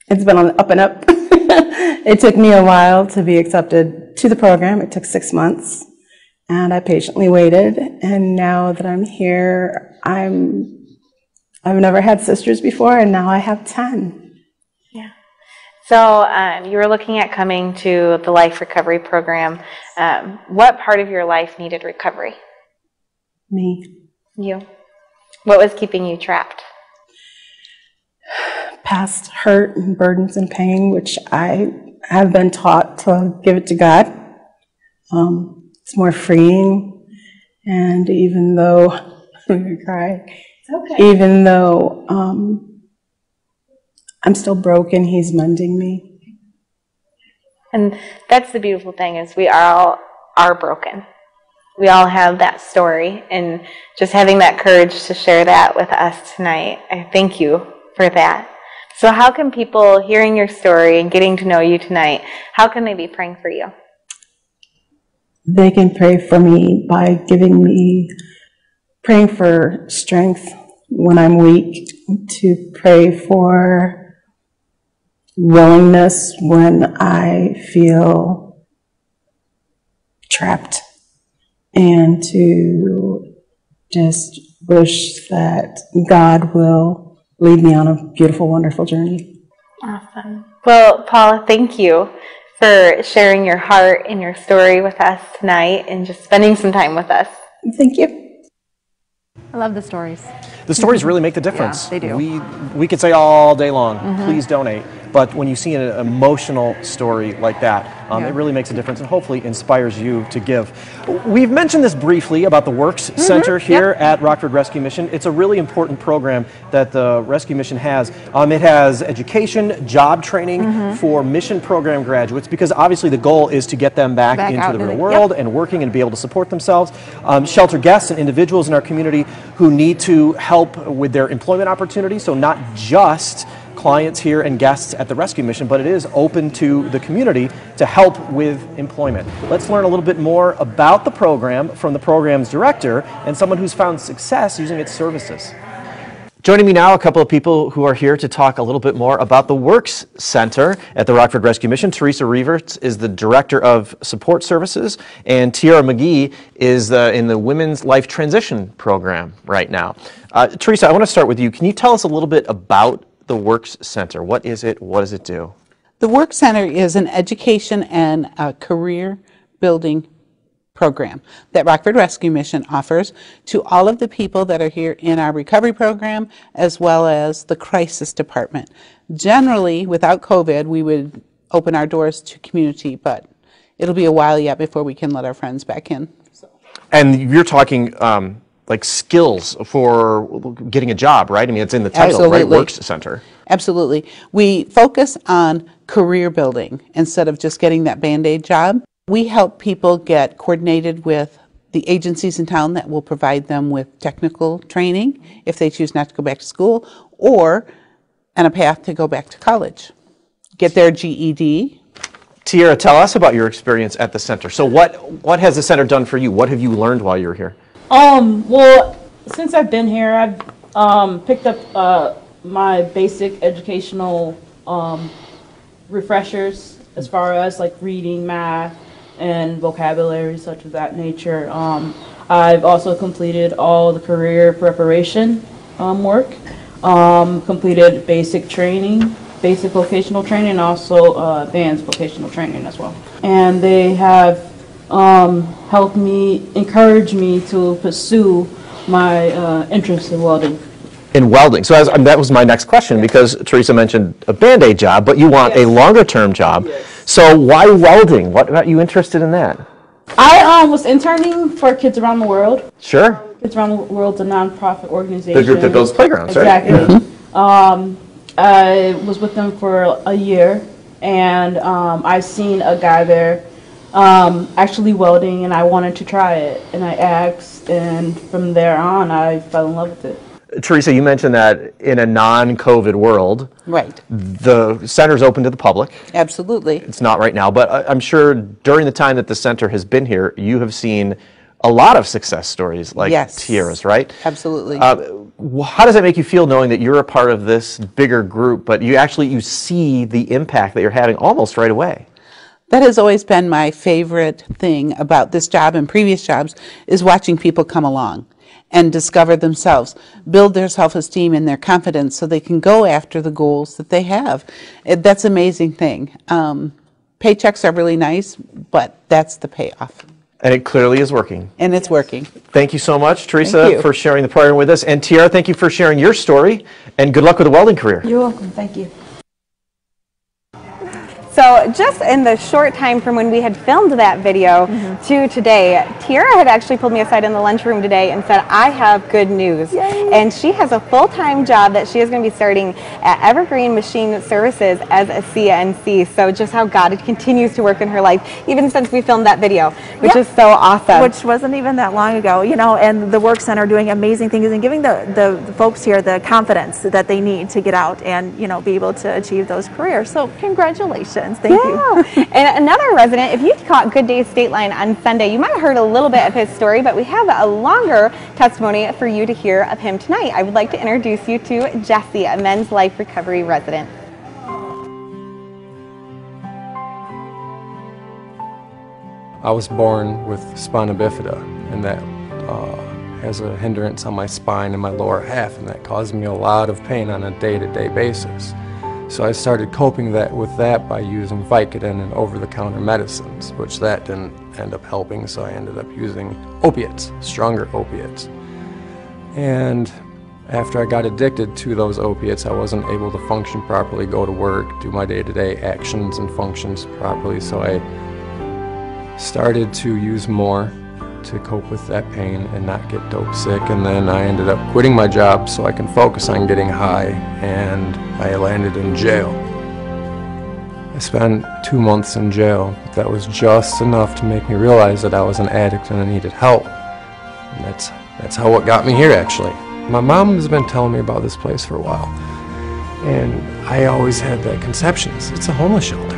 It's been on up and up. it took me a while to be accepted to the program. It took six months, and I patiently waited. And now that I'm here, I'm I've never had sisters before, and now I have ten. Yeah. So, um, you were looking at coming to the Life Recovery Program. Um, what part of your life needed recovery? Me. You. What was keeping you trapped? Past hurt and burdens and pain, which I have been taught to give it to God. Um, it's more freeing. And even though, I'm going to cry. okay. Even though um, I'm still broken, He's mending me. And that's the beautiful thing is we are all are broken. We all have that story and just having that courage to share that with us tonight. I thank you for that. So how can people hearing your story and getting to know you tonight, how can they be praying for you? They can pray for me by giving me, praying for strength when I'm weak, to pray for willingness when I feel trapped and to just wish that God will lead me on a beautiful, wonderful journey. Awesome. Well, Paula, thank you for sharing your heart and your story with us tonight and just spending some time with us. Thank you. I love the stories. The stories really make the difference. Yeah, they do. We we could say all day long, Mhm. please donate, but when you see an emotional story like that, um, Yeah. it really makes a difference and hopefully inspires you to give. We've mentioned this briefly about the Works Center here at Rockford Rescue Mission. It's a really important program that the Rescue Mission has. Um, it has education, job training Mhm. for mission program graduates because obviously the goal is to get them back, Back into the real the- world and working and be able to support themselves. Um, shelter guests and individuals in our community who need to help with their employment opportunities. So not just clients here and guests at the rescue mission, but it is open to the community to help with employment. Let's learn a little bit more about the program from the program's director and someone who's found success using its services. Joining me now, a couple of people who are here to talk a little bit more about the Works Center at the Rockford Rescue Mission. Teresa Reverts is the Director of Support Services, and Tiara McGee is the, in the Women's Life Transition Program right now. Uh, Teresa, I want to start with you. Can you tell us a little bit about the Works Center? What is it? What does it do? The Work Center is an education and a career building program that Rockford Rescue Mission offers to all of the people that are here in our recovery program as well as the crisis department. Generally, without COVID, we would open our doors to community, but it'll be a while yet before we can let our friends back in. And you're talking um, like skills for getting a job, right? I mean, it's in the title, right? Works Center. Absolutely. We focus on career building instead of just getting that band aid job. We help people get coordinated with the agencies in town that will provide them with technical training if they choose not to go back to school or on a path to go back to college. Get their GED. Tiara, tell us about your experience at the center. So, what what has the center done for you? What have you learned while you were here? Um, well, since I've been here, I've um, picked up uh, my basic educational um, refreshers as far as like reading, math, and vocabulary, such of that nature. Um, I've also completed all the career preparation um, work, um, completed basic training, basic vocational training, also uh, advanced vocational training as well. And they have um, helped me, encourage me to pursue my uh, interest in welding. In welding. So, as, um, that was my next question because Teresa mentioned a band aid job, but you want a longer term job. So, why welding? What got you interested in that? I um, was interning for Kids Around the World. Sure. Kids Around the World's a nonprofit organization. The group that builds playgrounds, right? Exactly. Um, I was with them for a year, and um, I seen a guy there um, actually welding, and I wanted to try it, and I asked, and from there on, I fell in love with it. Teresa, you mentioned that in a non-COVID world, Right. the center's open to the public. Absolutely. It's not right now, but I- I'm sure during the time that the center has been here, you have seen a lot of success stories like Yes. Tiara's, right? Absolutely. Uh, how does that make you feel knowing that you're a part of this bigger group, but you actually you see the impact that you're having almost right away? That has always been my favorite thing about this job and previous jobs is watching people come along and discover themselves, build their self-esteem and their confidence so they can go after the goals that they have. It, that's an amazing thing. Um, paychecks are really nice, but that's the payoff. And it clearly is working. And it's working. Thank you so much, Teresa, for sharing the program with us. And Tiara, thank you for sharing your story. And good luck with the welding career. You're welcome. Thank you. So just in the short time from when we had filmed that video mm-hmm. to today, Tiara had actually pulled me aside in the lunchroom today and said, I have good news. And she has a full-time job that she is going to be starting at Evergreen Machine Services as a CNC. So just how God continues to work in her life, even since we filmed that video, which Yeah. is so awesome. Which wasn't even that long ago, you know, and the Work Center doing amazing things and giving the, the folks here the confidence that they need to get out and, you know, be able to achieve those careers. So congratulations. Thank you. and another resident, if you caught Good Day State Line on Sunday, you might have heard a little bit of his story, but we have a longer testimony for you to hear of him tonight. I would like to introduce you to Jesse, a men's life recovery resident. I was born with spina bifida, and that uh, has a hindrance on my spine and my lower half, and that caused me a lot of pain on a day-to-day basis. So I started coping that with that by using Vicodin and over-the-counter medicines, which that didn't end up helping, so I ended up using opiates, stronger opiates. And after I got addicted to those opiates, I wasn't able to function properly, go to work, do my day-to-day actions and functions properly, so I started to use more to cope with that pain and not get dope sick and then I ended up quitting my job so I can focus on getting high and I landed in jail. I spent two months in jail. That was just enough to make me realize that I was an addict and I needed help. And that's, that's how it got me here actually. My mom has been telling me about this place for a while and I always had that conception. It's a homeless shelter.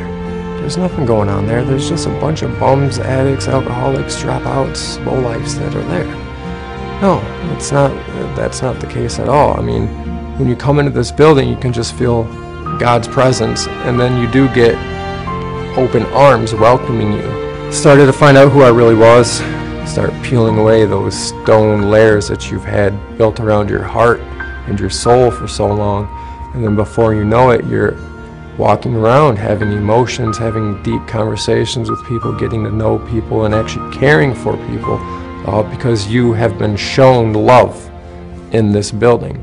There's nothing going on there. There's just a bunch of bums, addicts, alcoholics, dropouts, lowlifes that are there. No, it's not. That's not the case at all. I mean, when you come into this building, you can just feel God's presence, and then you do get open arms welcoming you. Started to find out who I really was. Start peeling away those stone layers that you've had built around your heart and your soul for so long, and then before you know it, you're walking around, having emotions, having deep conversations with people, getting to know people, and actually caring for people uh, because you have been shown love in this building.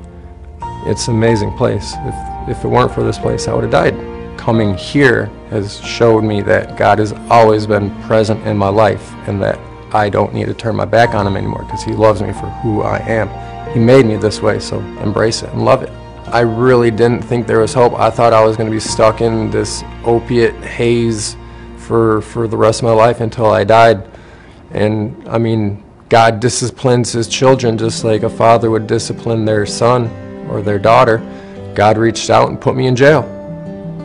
It's an amazing place. If, if it weren't for this place, I would have died. Coming here has showed me that God has always been present in my life and that I don't need to turn my back on Him anymore because He loves me for who I am. He made me this way, so embrace it and love it. I really didn't think there was hope. I thought I was going to be stuck in this opiate haze for for the rest of my life until I died. And I mean, God disciplines his children just like a father would discipline their son or their daughter. God reached out and put me in jail.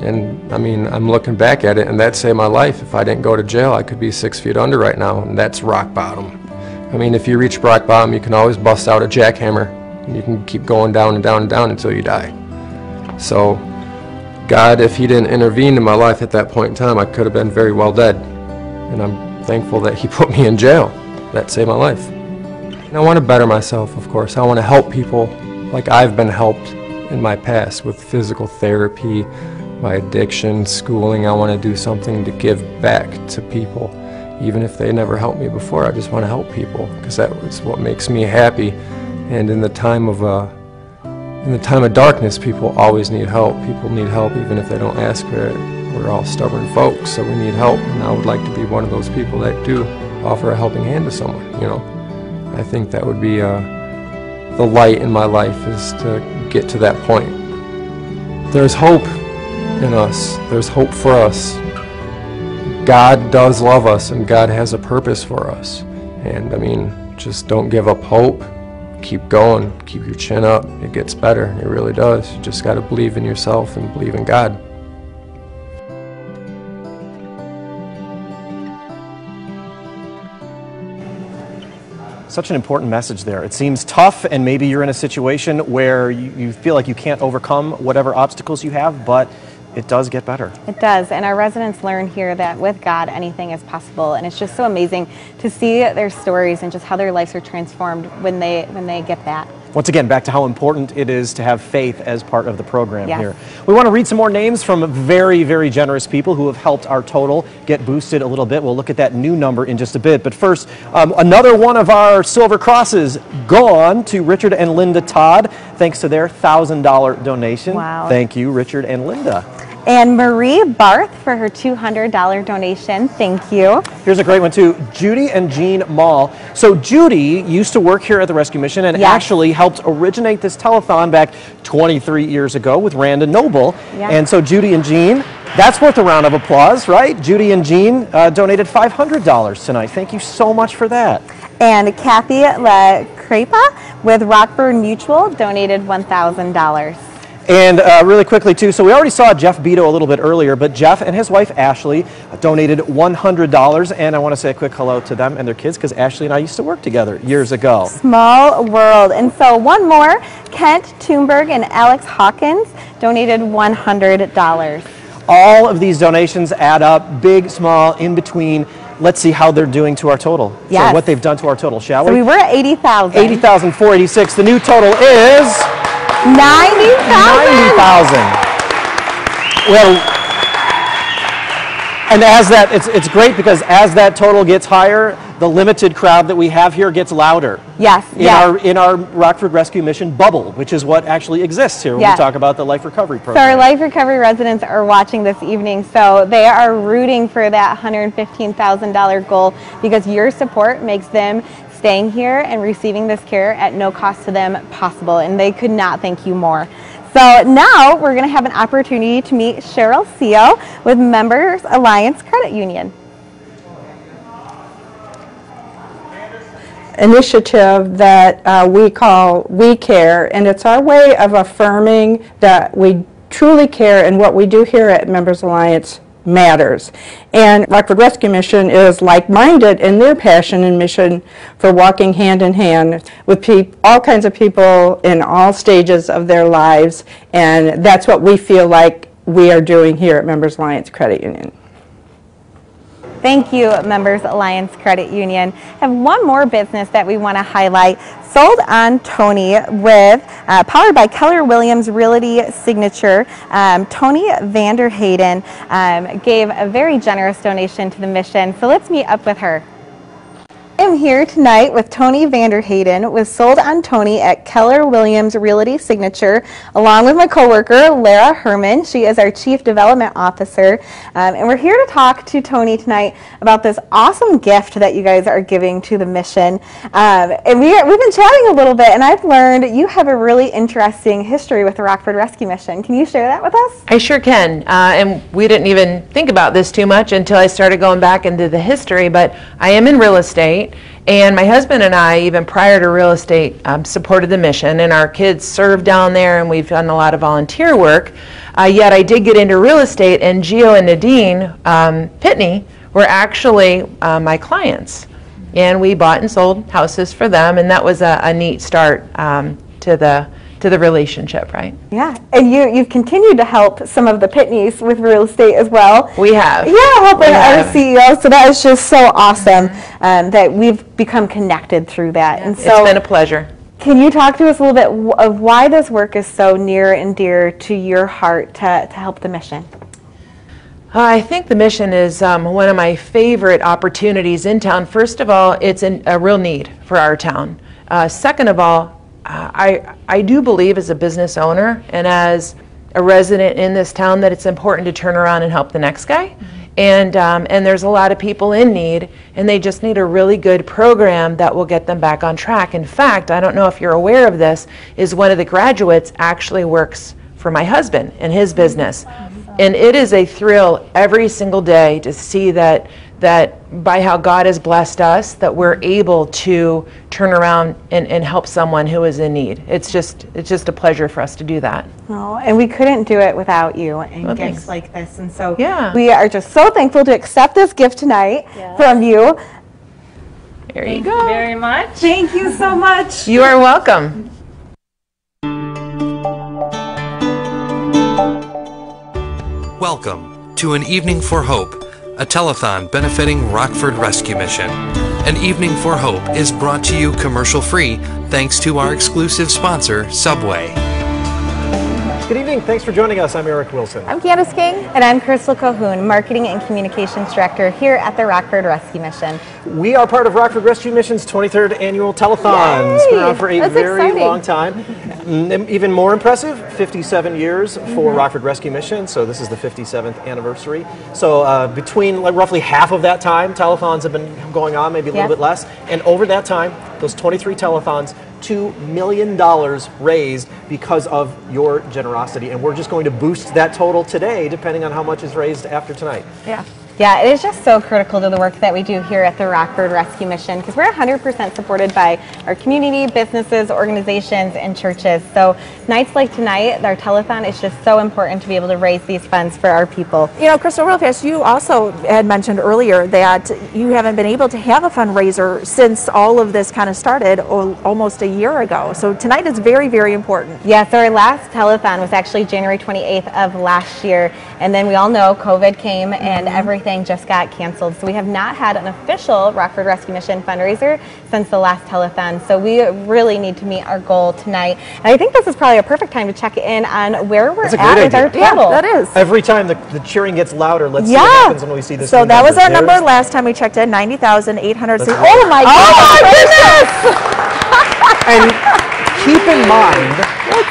And I mean, I'm looking back at it, and that saved my life. If I didn't go to jail, I could be six feet under right now, and that's rock bottom. I mean, if you reach rock bottom, you can always bust out a jackhammer you can keep going down and down and down until you die. So, God, if He didn't intervene in my life at that point in time, I could have been very well dead. And I'm thankful that He put me in jail. That saved my life. And I want to better myself, of course. I want to help people like I've been helped in my past with physical therapy, my addiction, schooling. I want to do something to give back to people. Even if they never helped me before, I just want to help people because that is what makes me happy. And in the time of uh, in the time of darkness, people always need help. People need help even if they don't ask for it. We're all stubborn folks, so we need help. And I would like to be one of those people that do offer a helping hand to someone. You know, I think that would be uh, the light in my life is to get to that point. There's hope in us. There's hope for us. God does love us and God has a purpose for us. And I mean, just don't give up hope. Keep going. Keep your chin up. It gets better. It really does. You just got to believe in yourself and believe in God. Such an important message there. It seems tough, and maybe you're in a situation where you, you feel like you can't overcome whatever obstacles you have, but it does get better. It does, and our residents learn here that with God, anything is possible, and it's just so amazing to see their stories and just how their lives are transformed when they when they get that. Once again, back to how important it is to have faith as part of the program Yes. here. We want to read some more names from very, very generous people who have helped our total get boosted a little bit. We'll look at that new number in just a bit. But first, um, another one of our silver crosses gone to Richard and Linda Todd, thanks to their $1,000 donation. Wow. Thank you, Richard and Linda. And Marie Barth for her $200 donation. Thank you. Here's a great one too. Judy and Jean Mall. So Judy used to work here at the Rescue Mission and Yes. actually helped originate this telethon back 23 years ago with Randa Noble. Yeah. And so Judy and Jean, that's worth a round of applause, right? Judy and Jean uh, donated $500 tonight. Thank you so much for that. And Kathy La Crepa with Rockford Mutual donated $1,000. And uh, really quickly too, so we already saw Jeff Beto a little bit earlier, but Jeff and his wife Ashley donated $100, and I want to say a quick hello to them and their kids because Ashley and I used to work together years ago. Small world. And so one more, Kent Toomberg and Alex Hawkins donated $100. All of these donations add up, big, small, in between. Let's see how they're doing to our total. Yes. So what they've done to our total, shall So we? we were at 80,000. 80,486. The new total is 90,000. 90,000. Well, and as that, it's, it's great because as that total gets higher, the limited crowd that we have here gets louder. Yes, In yes. our in our Rockford Rescue Mission bubble, which is what actually exists here when Yes. we talk about the life recovery program. So our life recovery residents are watching this evening, so they are rooting for that $115,000 goal because your support makes them staying here and receiving this care at no cost to them possible, and they could not thank you more. So now we're going to have an opportunity to meet Cheryl Seo with Members Alliance Credit Union. initiative that uh, we call We Care, and it's our way of affirming that we truly care and what we do here at Members Alliance matters. And Rockford Rescue Mission is like-minded in their passion and mission for walking hand in hand with all kinds of people in all stages of their lives, and that's what we feel like we are doing here at Members Alliance Credit Union. Thank you, Members Alliance Credit Union. have one more business that we want to highlight. Sold on Tony with, uh, powered by Keller Williams Realty Signature. Um, Tony Vanderhayden um, gave a very generous donation to the mission. So let's meet up with her. I'm here tonight with Tony Vanderhayden with Sold on Tony at Keller Williams Realty Signature, along with my coworker Lara Herman. She is our Chief Development Officer, um, and we're here to talk to Tony tonight about this awesome gift that you guys are giving to the mission. Um, and we we've been chatting a little bit, and I've learned you have a really interesting history with the Rockford Rescue Mission. Can you share that with us? I sure can. Uh, and we didn't even think about this too much until I started going back into the history. But I am in real estate. And my husband and I, even prior to real estate, um, supported the mission. And our kids served down there, and we've done a lot of volunteer work. Uh, yet I did get into real estate, and Geo and Nadine um, Pitney were actually uh, my clients. And we bought and sold houses for them, and that was a, a neat start um, to the to the relationship, right? Yeah, and you you've continued to help some of the Pitneys with real estate as well. We have. Yeah, helping We our have. CEO. So that is just so awesome um, that we've become connected through that. And so it's been a pleasure. Can you talk to us a little bit of why this work is so near and dear to your heart to, to help the mission? I think the mission is um, one of my favorite opportunities in town. First of all, it's an, a real need for our town. Uh, second of all, uh, I, I do believe as a business owner and as a resident in this town that it's important to turn around and help the next guy. And, um, and there's a lot of people in need, and they just need a really good program that will get them back on track. In fact, I don't know if you're aware of this, is one of the graduates actually works for my husband in his business. And it is a thrill every single day to see that that by how God has blessed us, that we're able to turn around and, and help someone who is in need. It's just it's just a pleasure for us to do that. Oh, and we couldn't do it without you and Well, gifts thanks. like this. And so Yeah. we are just so thankful to accept this gift tonight from you. There you go. very much. Thank you so much. You are welcome. Welcome to An Evening for Hope, a telethon benefiting Rockford Rescue Mission. An Evening for Hope is brought to you commercial free thanks to our exclusive sponsor, Subway. Good evening. Thanks for joining us. I'm Eric Wilson. I'm Candace King. And I'm Crystal Cahoon, Marketing and Communications Director here at the Rockford Rescue Mission. We are part of Rockford Rescue Mission's 23rd annual telethon. It's been around for a That's very exciting. long time. Mm, Even more impressive, 57 years for Mhm. Rockford Rescue Mission. So this is the 57th anniversary. So uh, between like roughly half of that time, telethons have been going on, maybe a little bit less. And over that time, those 23 telethons, $2 million raised because of your generosity. And we're just going to boost that total today, depending on how much is raised after tonight. Yeah. Yeah, it is just so critical to the work that we do here at the Rockford Rescue Mission because we're 100% supported by our community, businesses, organizations, and churches. So nights like tonight, our telethon is just so important to be able to raise these funds for our people. You know, Crystal, real fast, you also had mentioned earlier that you haven't been able to have a fundraiser since all of this kind of started al- almost a year ago. So tonight is very, very important. Yeah, so our last telethon was actually January 28th of last year. And then we all know COVID came and mm-hmm. everything just got canceled. So we have not had an official Rockford Rescue Mission fundraiser since the last telethon. So we really need to meet our goal tonight. And I think this is probably a perfect time to check in on where we're That's a at great with our idea. total. that is. Every time the, the cheering gets louder, let's see what happens when we see this. So that was our numbers. number last time we checked in, 90,800. Let's go. Oh my goodness! And keep in mind,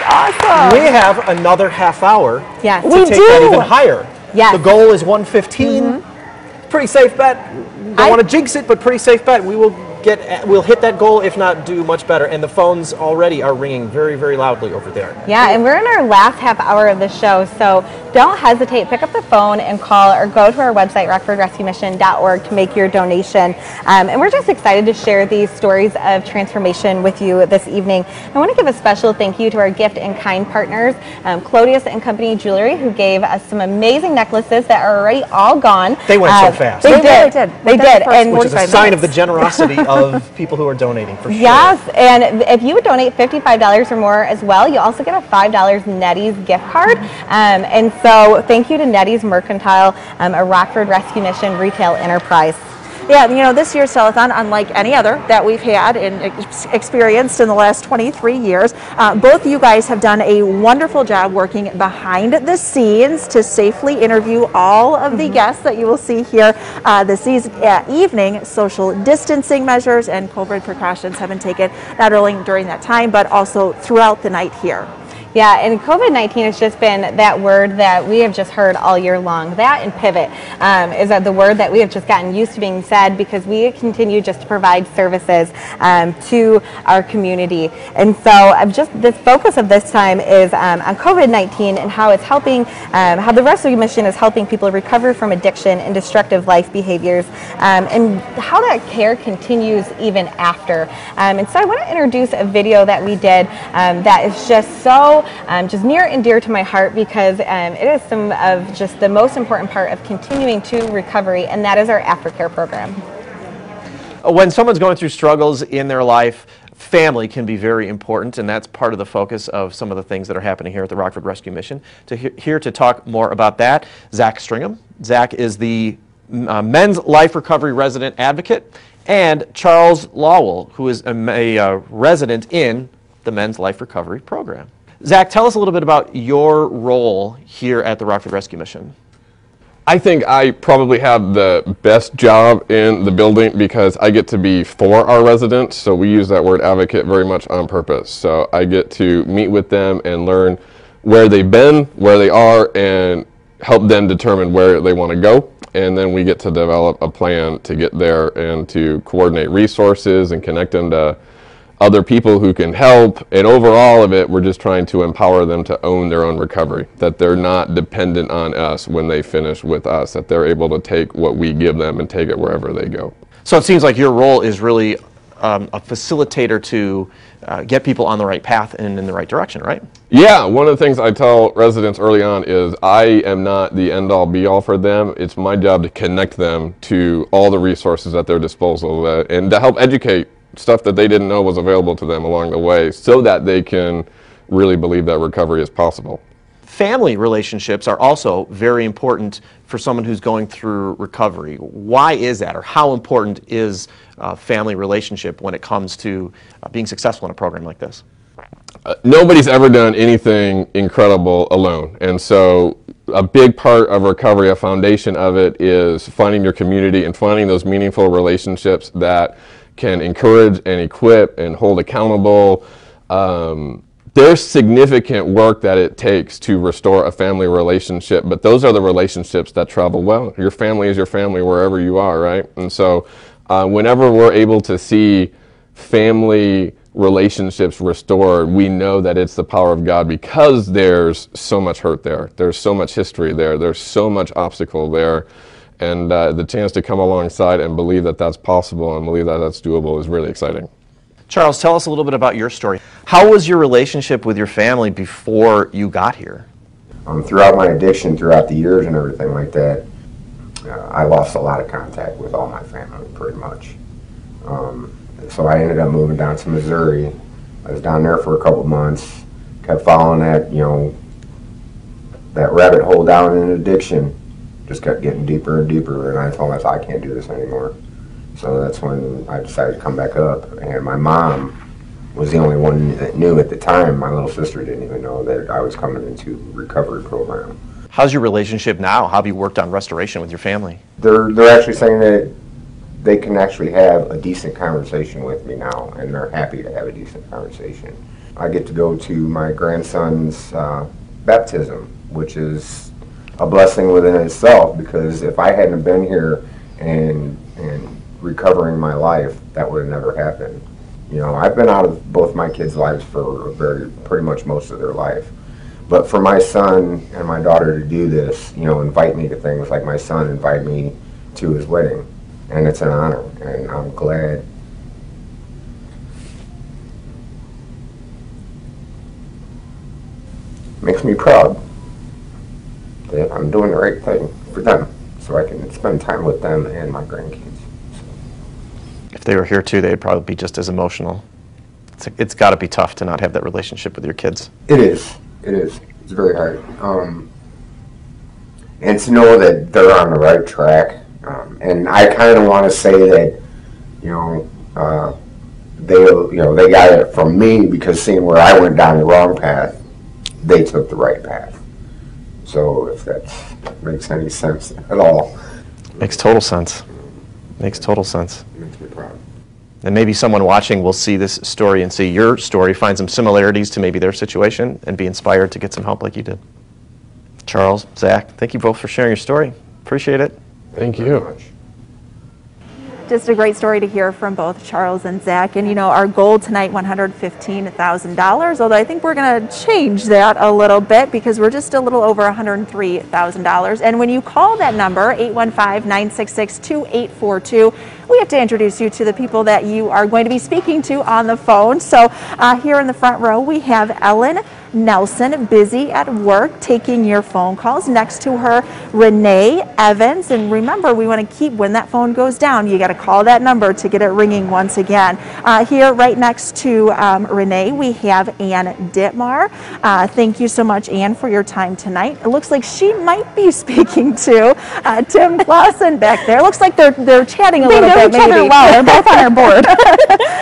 awesome. we have another half hour Yes. to We take do. that even higher. Yes. The goal is 115. Mm-hmm. Pretty safe bet. Don't want to jinx it, but pretty safe bet. We will get, we'll hit that goal, if not do much better. And the phones already are ringing very, very loudly over there. Yeah, and we're in our last half hour of the show, so don't hesitate. Pick up the phone and call or go to our website, rockfordrescuemission.org, to make your donation. Um, and we're just excited to share these stories of transformation with you this evening. I want to give a special thank you to our gift and kind partners, um, Clodius and Company Jewelry, who gave us some amazing necklaces that are already all gone. They went Uh, so fast. They, They did. really did. They Within the did. And Which is a sign of the generosity of people who are donating, for sure. Yes, and if you would donate $55 or more as well, you also get a $5 Nettie's gift card. Um, and so thank you to Nettie's Mercantile, um, a Rockford Rescue Mission retail enterprise. Yeah, you know, this year's telethon, unlike any other that we've had and ex- experienced in the last 23 years, uh, both you guys have done a wonderful job working behind the scenes to safely interview all of the guests that you will see here uh, this eas- uh, evening. Social distancing measures and COVID precautions have been taken not only during that time, but also throughout the night here. Yeah, and COVID 19 has just been that word that we have just heard all year long. That and pivot um, is that the word that we have just gotten used to being said because we continue just to provide services um, to our community. And so, I've just the focus of this time is um, on COVID 19 and how it's helping, um, how the rescue mission is helping people recover from addiction and destructive life behaviors, um, and how that care continues even after. Um, and so, I want to introduce a video that we did um, that is just so um, just near and dear to my heart because um, it is some of just the most important part of continuing to recovery, and that is our aftercare program. When someone's going through struggles in their life, family can be very important, and that's part of the focus of some of the things that are happening here at the Rockford Rescue Mission. To he- here to talk more about that, Zach Stringham. Zach is the uh, men's life recovery resident advocate, and Charles Lowell, who is a, a uh, resident in the men's life recovery program. Zach, tell us a little bit about your role here at the Rockford Rescue Mission. I think I probably have the best job in the building because I get to be for our residents. So we use that word advocate very much on purpose. So I get to meet with them and learn where they've been, where they are, and help them determine where they want to go. And then we get to develop a plan to get there and to coordinate resources and connect them to other people who can help. And overall of it, we're just trying to empower them to own their own recovery, that they're not dependent on us when they finish with us, that they're able to take what we give them and take it wherever they go. So it seems like your role is really um, a facilitator to uh, get people on the right path and in the right direction, right? Yeah, one of the things I tell residents early on is I am not the end all be all for them. It's my job to connect them to all the resources at their disposal uh, and to help educate stuff that they didn't know was available to them along the way so that they can really believe that recovery is possible. Family relationships are also very important for someone who's going through recovery. Why is that, or how important is uh, family relationship when it comes to uh, being successful in a program like this? Uh, nobody's ever done anything incredible alone. And so a big part of recovery, a foundation of it is finding your community and finding those meaningful relationships that can encourage and equip and hold accountable. Um, there's significant work that it takes to restore a family relationship, but those are the relationships that travel well. Your family is your family wherever you are, right? And so, uh, whenever we're able to see family relationships restored, we know that it's the power of God because there's so much hurt there. There's so much history there. There's so much obstacle there. And uh, the chance to come alongside and believe that that's possible and believe that that's doable is really exciting. Charles, tell us a little bit about your story. How was your relationship with your family before you got here? Um, throughout my addiction, throughout the years and everything like that, uh, I lost a lot of contact with all my family, pretty much. Um, so I ended up moving down to Missouri. I was down there for a couple months, kept following that, you know, that rabbit hole down in addiction, just kept getting deeper and deeper. And I told myself, I can't do this anymore. So that's when I decided to come back up. And my mom was the only one that knew at the time. My little sister didn't even know that I was coming into recovery program. How's your relationship now? How have you worked on restoration with your family? They're they're actually saying that they can actually have a decent conversation with me now, and they're happy to have a decent conversation. I get to go to my grandson's uh, baptism, which is a blessing within itself because if I hadn't been here and and recovering my life, that would have never happened. You know, I've been out of both my kids' lives for very pretty much most of their life. But for my son and my daughter to do this, you know, invite me to things like my son invited me to his wedding, and it's an honor, and I'm glad. Makes me proud that I'm doing the right thing for them, so I can spend time with them and my grandkids if they were here too, they'd probably be just as emotional. It's, it's got to be tough to not have that relationship with your kids. It is. It is. It's very hard. Um, and to know that they're on the right track. Um, and I kind of want to say that, you know, uh, they, you know, they got it from me because seeing where I went down the wrong path, they took the right path. So if that makes any sense at all. Makes total sense. Makes total sense. Makes me proud. And maybe someone watching will see this story and see your story, find some similarities to maybe their situation, and be inspired to get some help like you did. Charles, Zach, thank you both for sharing your story. Appreciate it. Thank you just a great story to hear from both Charles and Zach. And you know, our goal tonight, $115,000, although I think we're going to change that a little bit because we're just a little over $103,000. And when you call that number, 815-966-2842, we have to introduce you to the people that you are going to be speaking to on the phone. So uh, here in the front row, we have Ellen Nelson, busy at work, taking your phone calls. Next to her, Renee Evans. And remember, we want to keep, when that phone goes down, you got to call that number to get it ringing once again. Uh, here, right next to um, Renee, we have Ann Ditmar. Uh, thank you so much, Ann, for your time tonight. It looks like she might be speaking to uh, Tim Lawson back there. Looks like they're they're chatting a they little know bit. Each other well. They're both on our board.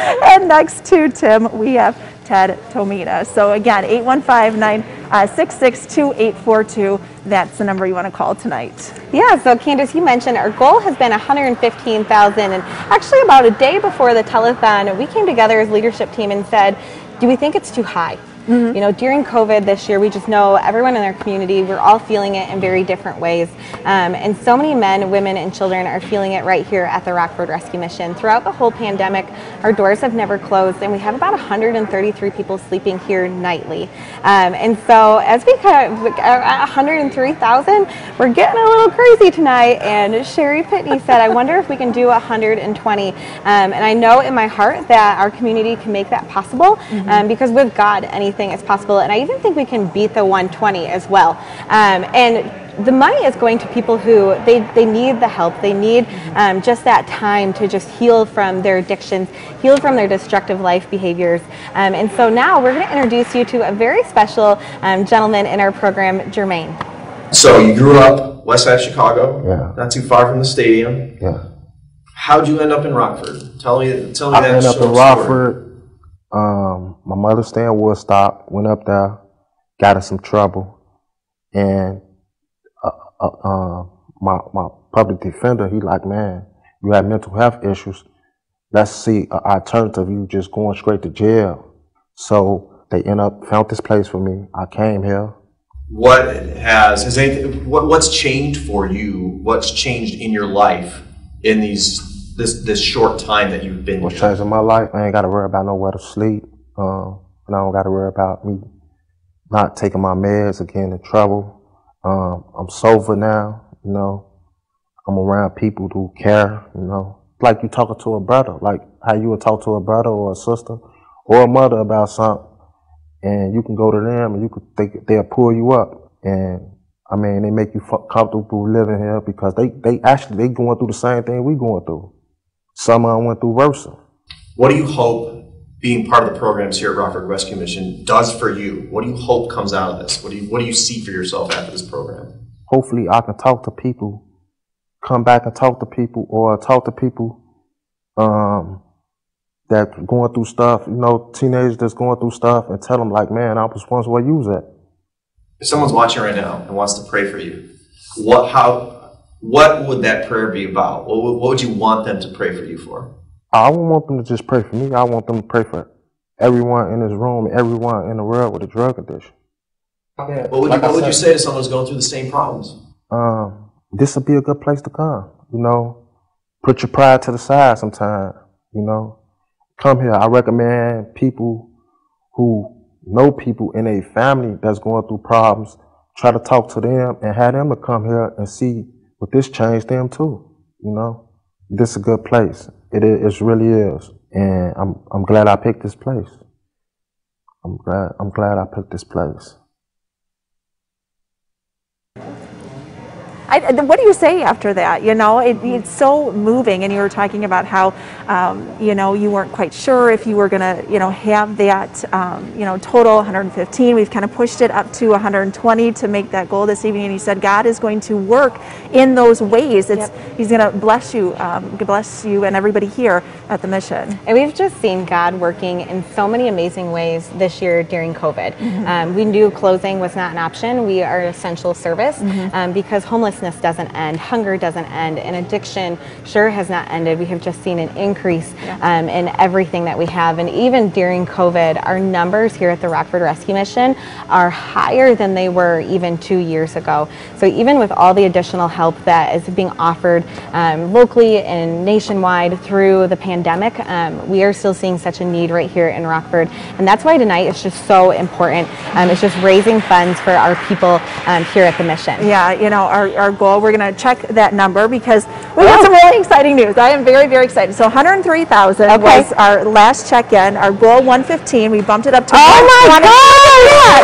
and next to Tim, we have Ted Tomita. So again, 815-966-2842. Uh, That's the number you want to call tonight. Yeah, so Candace, you mentioned our goal has been 115000 and actually about a day before the telethon, we came together as leadership team and said, do we think it's too high? You know, during COVID this year, we just know everyone in our community, we're all feeling it in very different ways. Um, and so many men, women, and children are feeling it right here at the Rockford Rescue Mission. Throughout the whole pandemic, our doors have never closed, and we have about 133 people sleeping here nightly. Um, and so, as we kind of at 103,000, we're getting a little crazy tonight. And Sherry Pitney said, I wonder if we can do 120. Um, and I know in my heart that our community can make that possible um, because with God, anything is possible. And I even think we can beat the 120 as well. Um, and the money is going to people who they, they need the help. They need um, just that time to just heal from their addictions, heal from their destructive life behaviors. Um, and so now we're going to introduce you to a very special um, gentleman in our program, Jermaine. So you grew up west side of Chicago, Yeah. not too far from the stadium. Yeah. How'd you end up in Rockford? Tell me, tell me I that ended up short in story. Um, my mother stayed in Woodstock. Went up there, got in some trouble, and uh, uh, uh, my my public defender, he like, man, you have mental health issues. Let's see an alternative. You just going straight to jail. So they end up found this place for me. I came here. What has has anything, what what's changed for you? What's changed in your life in these this this short time that you've been What's here? in my life? I ain't got to worry about nowhere to sleep. Um, and I don't got to worry about me not taking my meds or getting in trouble. Um, I'm sober now, you know. I'm around people who care, you know. Like you talking to a brother, like how you would talk to a brother or a sister or a mother about something. And you can go to them and you could they, they'll pull you up. And I mean, they make you comfortable living here because they, they actually, they going through the same thing we going through. Some of them went through worse. What do you hope being part of the programs here at Rockford Rescue Mission does for you? What do you hope comes out of this? What do you what do you see for yourself after this program? hopefully I can talk to people, come back and talk to people, or talk to people um, that going through stuff, you know, teenagers that's going through stuff, and tell them like, man, I was once where you was at. If someone's watching right now and wants to pray for you, what how what would that prayer be about? What would, what would you want them to pray for you for? I don't want them to just pray for me. I want them to pray for everyone in this room, everyone in the world with a drug addiction. What would, you, what would you say to someone who's going through the same problems? um, this would be a good place to come. You know, put your pride to the side sometime. You know, come here. I recommend people who know people in a family that's going through problems. Try to talk to them and have them to come here and see what this changed them too. You know, this is a good place. It is, it really is, and I'm I'm glad I picked this place. I'm glad I'm glad I picked this place. I, what do you say after that? You know, it, it's so moving, and you were talking about how, um, you know, you weren't quite sure if you were going to, you know, have that, um, you know, total 115. We've kind of pushed it up to 120 to make that goal this evening, and you said God is going to work in those ways. It's He's going to bless you, um, bless you, and everybody here at the mission. And we've just seen God working in so many amazing ways this year during COVID. Mhm. Um, we knew closing was not an option. We are essential service Mhm. um, because homelessness doesn't end, hunger doesn't end, and addiction sure has not ended. We have just seen an increase um, in everything that we have. And even during COVID, our numbers here at the Rockford Rescue Mission are higher than they were even two years ago. So even with all the additional help that is being offered um, locally and nationwide through the pandemic, um, we are still seeing such a need right here in Rockford. And that's why tonight is just so important. Um, it's just raising funds for our people um, here at the mission. Yeah, you know, our, our goal, we're going to check that number because we got oh. some really exciting news. I am very, very excited. So 103,000 was our last check-in. Our goal 115. We bumped it up to Oh my 120. God!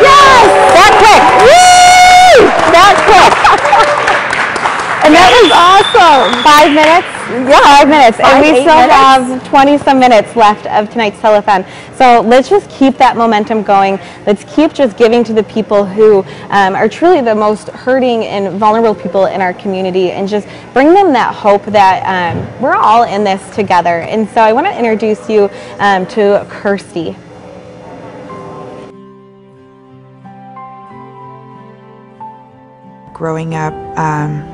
Yes! That quick! Woo! That quick! And that was awesome. Five minutes? Yeah, five minutes. Five, and we still minutes? have 20 some minutes left of tonight's telethon. So let's just keep that momentum going. Let's keep just giving to the people who um, are truly the most hurting and vulnerable people in our community and just bring them that hope that um, we're all in this together. And so I want to introduce you um, to Kirsty. growing up, um,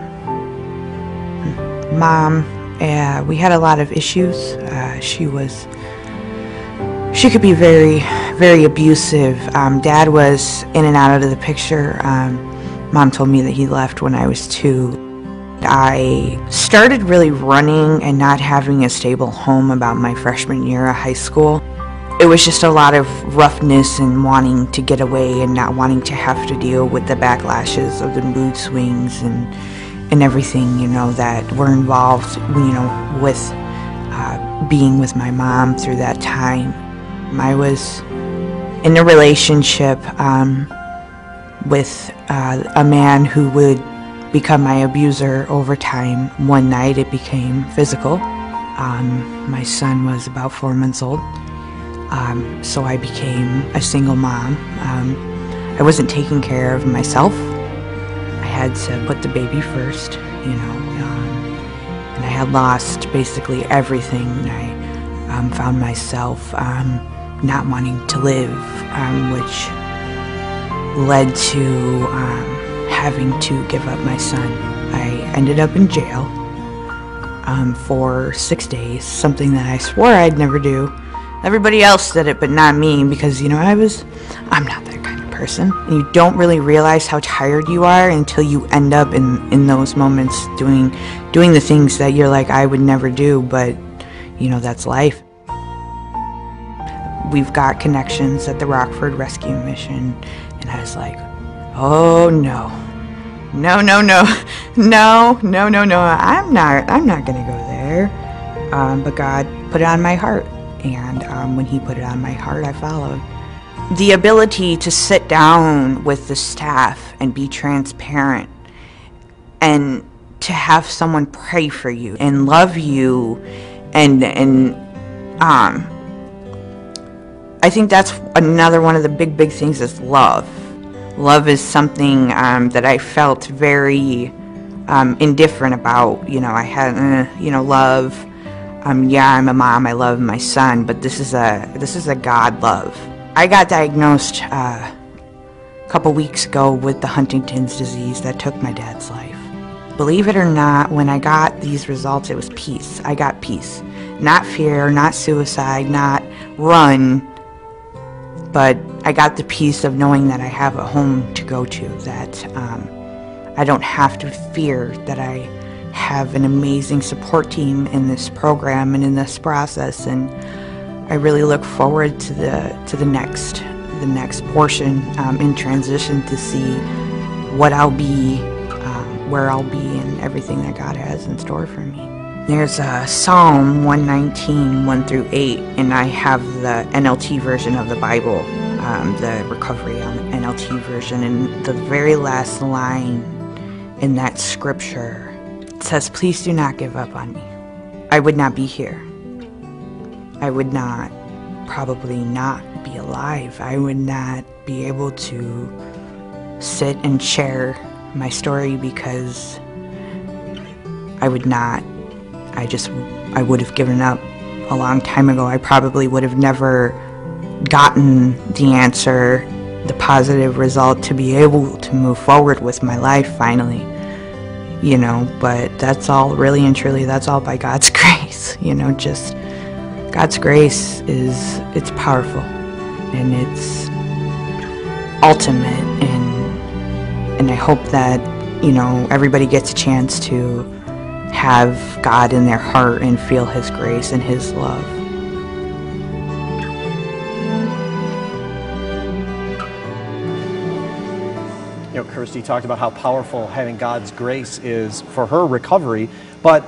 mom, uh, we had a lot of issues. Uh, she was she could be very, very abusive. Um, Dad was in and out of the picture. Um, Mom told me that he left when I was two. I started really running and not having a stable home about my freshman year of high school. It was just a lot of roughness and wanting to get away and not wanting to have to deal with the backlashes of the mood swings and and everything you know that were involved you know with uh, being with my mom through that time. I was in a relationship um, with uh, a man who would become my abuser over time. One night it became physical. Um, my son was about four months old, um, so I became a single mom. Um, I wasn't taking care of myself. Had to put the baby first, you know, um, and I had lost basically everything. I um, found myself um, not wanting to live, which led to having to give up my son. I ended up in jail um, for six days, something that I swore I'd never do. Everybody else did it, but not me, because, you know, I was, I'm not that kind person. You don't really realize how tired you are until you end up in, in those moments doing, doing the things that you're like, I would never do, but, you know, that's life. We've got connections at the Rockford Rescue Mission, and I was like, oh no, no, no, no, no, no, no, no. I'm not. I'm not gonna go there. Um, but God put it on my heart, and um, when He put it on my heart, I followed. The ability to sit down with the staff and be transparent, and to have someone pray for you and love you, and and um, I think that's another one of the big, big things is love love is something um, that I felt very um, indifferent about. You know, I had, uh, you know, love. Um, yeah, I'm a mom. I love my son, but this is a this is a God love. I got diagnosed uh, a couple weeks ago with the Huntington's disease that took my dad's life. Believe it or not, when I got these results, it was peace. I got peace, not fear, not suicide, not run but I got the peace of knowing that I have a home to go to, that um, I don't have to fear that I have an amazing support team in this program and in this process, and I really look forward to the to the next the next portion um, in transition to see what I'll be, um, where I'll be, and everything that God has in store for me. There's a Psalm 119, 1 through 8, and I have the NLT version of the Bible, um, the recovery on the NLT version, and the very last line in that scripture says, Please do not give up on me. I would not be here. I would not, probably not be alive. I would not be able to sit and share my story because I would not I just, I would have given up a long time ago. I probably would have never gotten the answer, the positive result to be able to move forward with my life finally. You know, but that's all really and truly, that's all by God's grace. You know, just God's grace is, it's powerful and it's ultimate and, and I hope that, you know, everybody gets a chance to have God in their heart and feel His grace and His love. You know, Kirsty talked about how powerful having God's grace is for her recovery, but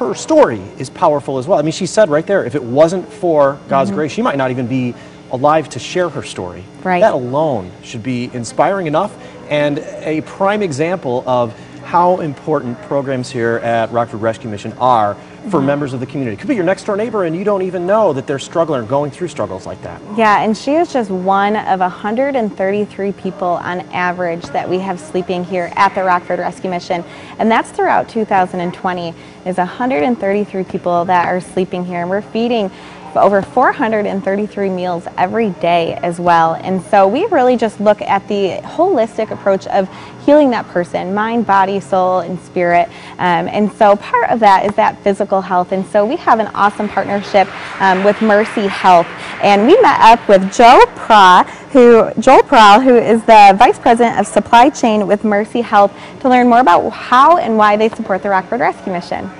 her story is powerful as well. I mean, she said right there, if it wasn't for God's mm-hmm. grace, she might not even be alive to share her story. Right. That alone should be inspiring enough and a prime example of how important programs here at Rockford Rescue Mission are for mm-hmm. members of the community. It could be your next door neighbor and you don't even know that they're struggling or going through struggles like that. Yeah, and she is just one of 133 people on average that we have sleeping here at the Rockford Rescue Mission. And that's throughout 2020 is 133 people that are sleeping here and we're feeding over 433 meals every day as well. And so we really just look at the holistic approach of healing that person, mind, body, soul, and spirit. Um, and so part of that is that physical health. And so we have an awesome partnership um, with Mercy Health. And we met up with Joe Pra, who Joel Prowl, who is the Vice President of Supply Chain with Mercy Health, to learn more about how and why they support the Rockford Rescue Mission.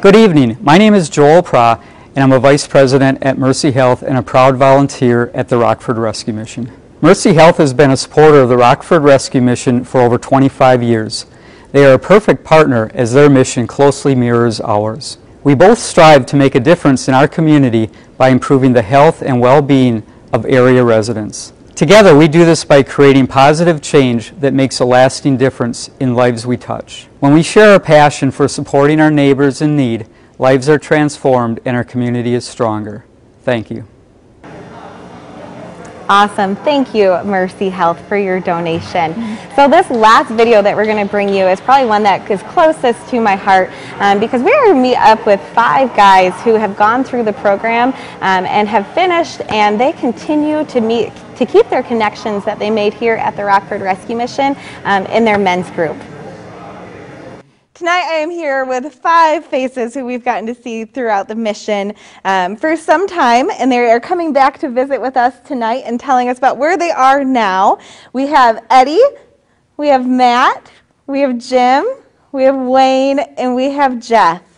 Good evening. My name is Joel Pra, and I'm a Vice President at Mercy Health and a proud volunteer at the Rockford Rescue Mission. Mercy Health has been a supporter of the Rockford Rescue Mission for over 25 years. They are a perfect partner as their mission closely mirrors ours. We both strive to make a difference in our community by improving the health and well-being of area residents. Together, we do this by creating positive change that makes a lasting difference in lives we touch. When we share our passion for supporting our neighbors in need, lives are transformed and our community is stronger. Thank you. Awesome. Thank you, Mercy Health, for your donation. So this last video that we're going to bring you is probably one that is closest to my heart um, because we are meet up with five guys who have gone through the program um, and have finished and they continue to meet to keep their connections that they made here at the Rockford Rescue Mission um, in their men's group. Tonight I am here with five faces who we've gotten to see throughout the mission um, for some time, and they are coming back to visit with us tonight and telling us about where they are now. We have Eddie, we have Matt, we have Jim, we have Wayne, and we have Jeff.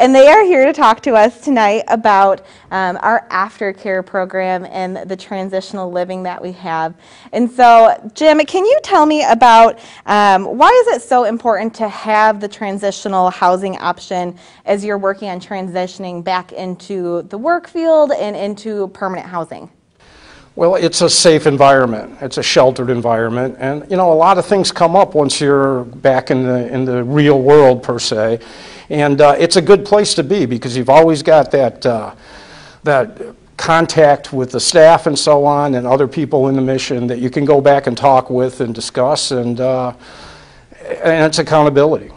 And they are here to talk to us tonight about um, our aftercare program and the transitional living that we have. And so, Jim, can you tell me about um, why is it so important to have the transitional housing option as you're working on transitioning back into the work field and into permanent housing? Well, it's a safe environment. It's a sheltered environment, and you know a lot of things come up once you're back in the in the real world per se, and uh, it's a good place to be because you've always got that uh, that contact with the staff and so on, and other people in the mission that you can go back and talk with and discuss, and uh, and it's accountability.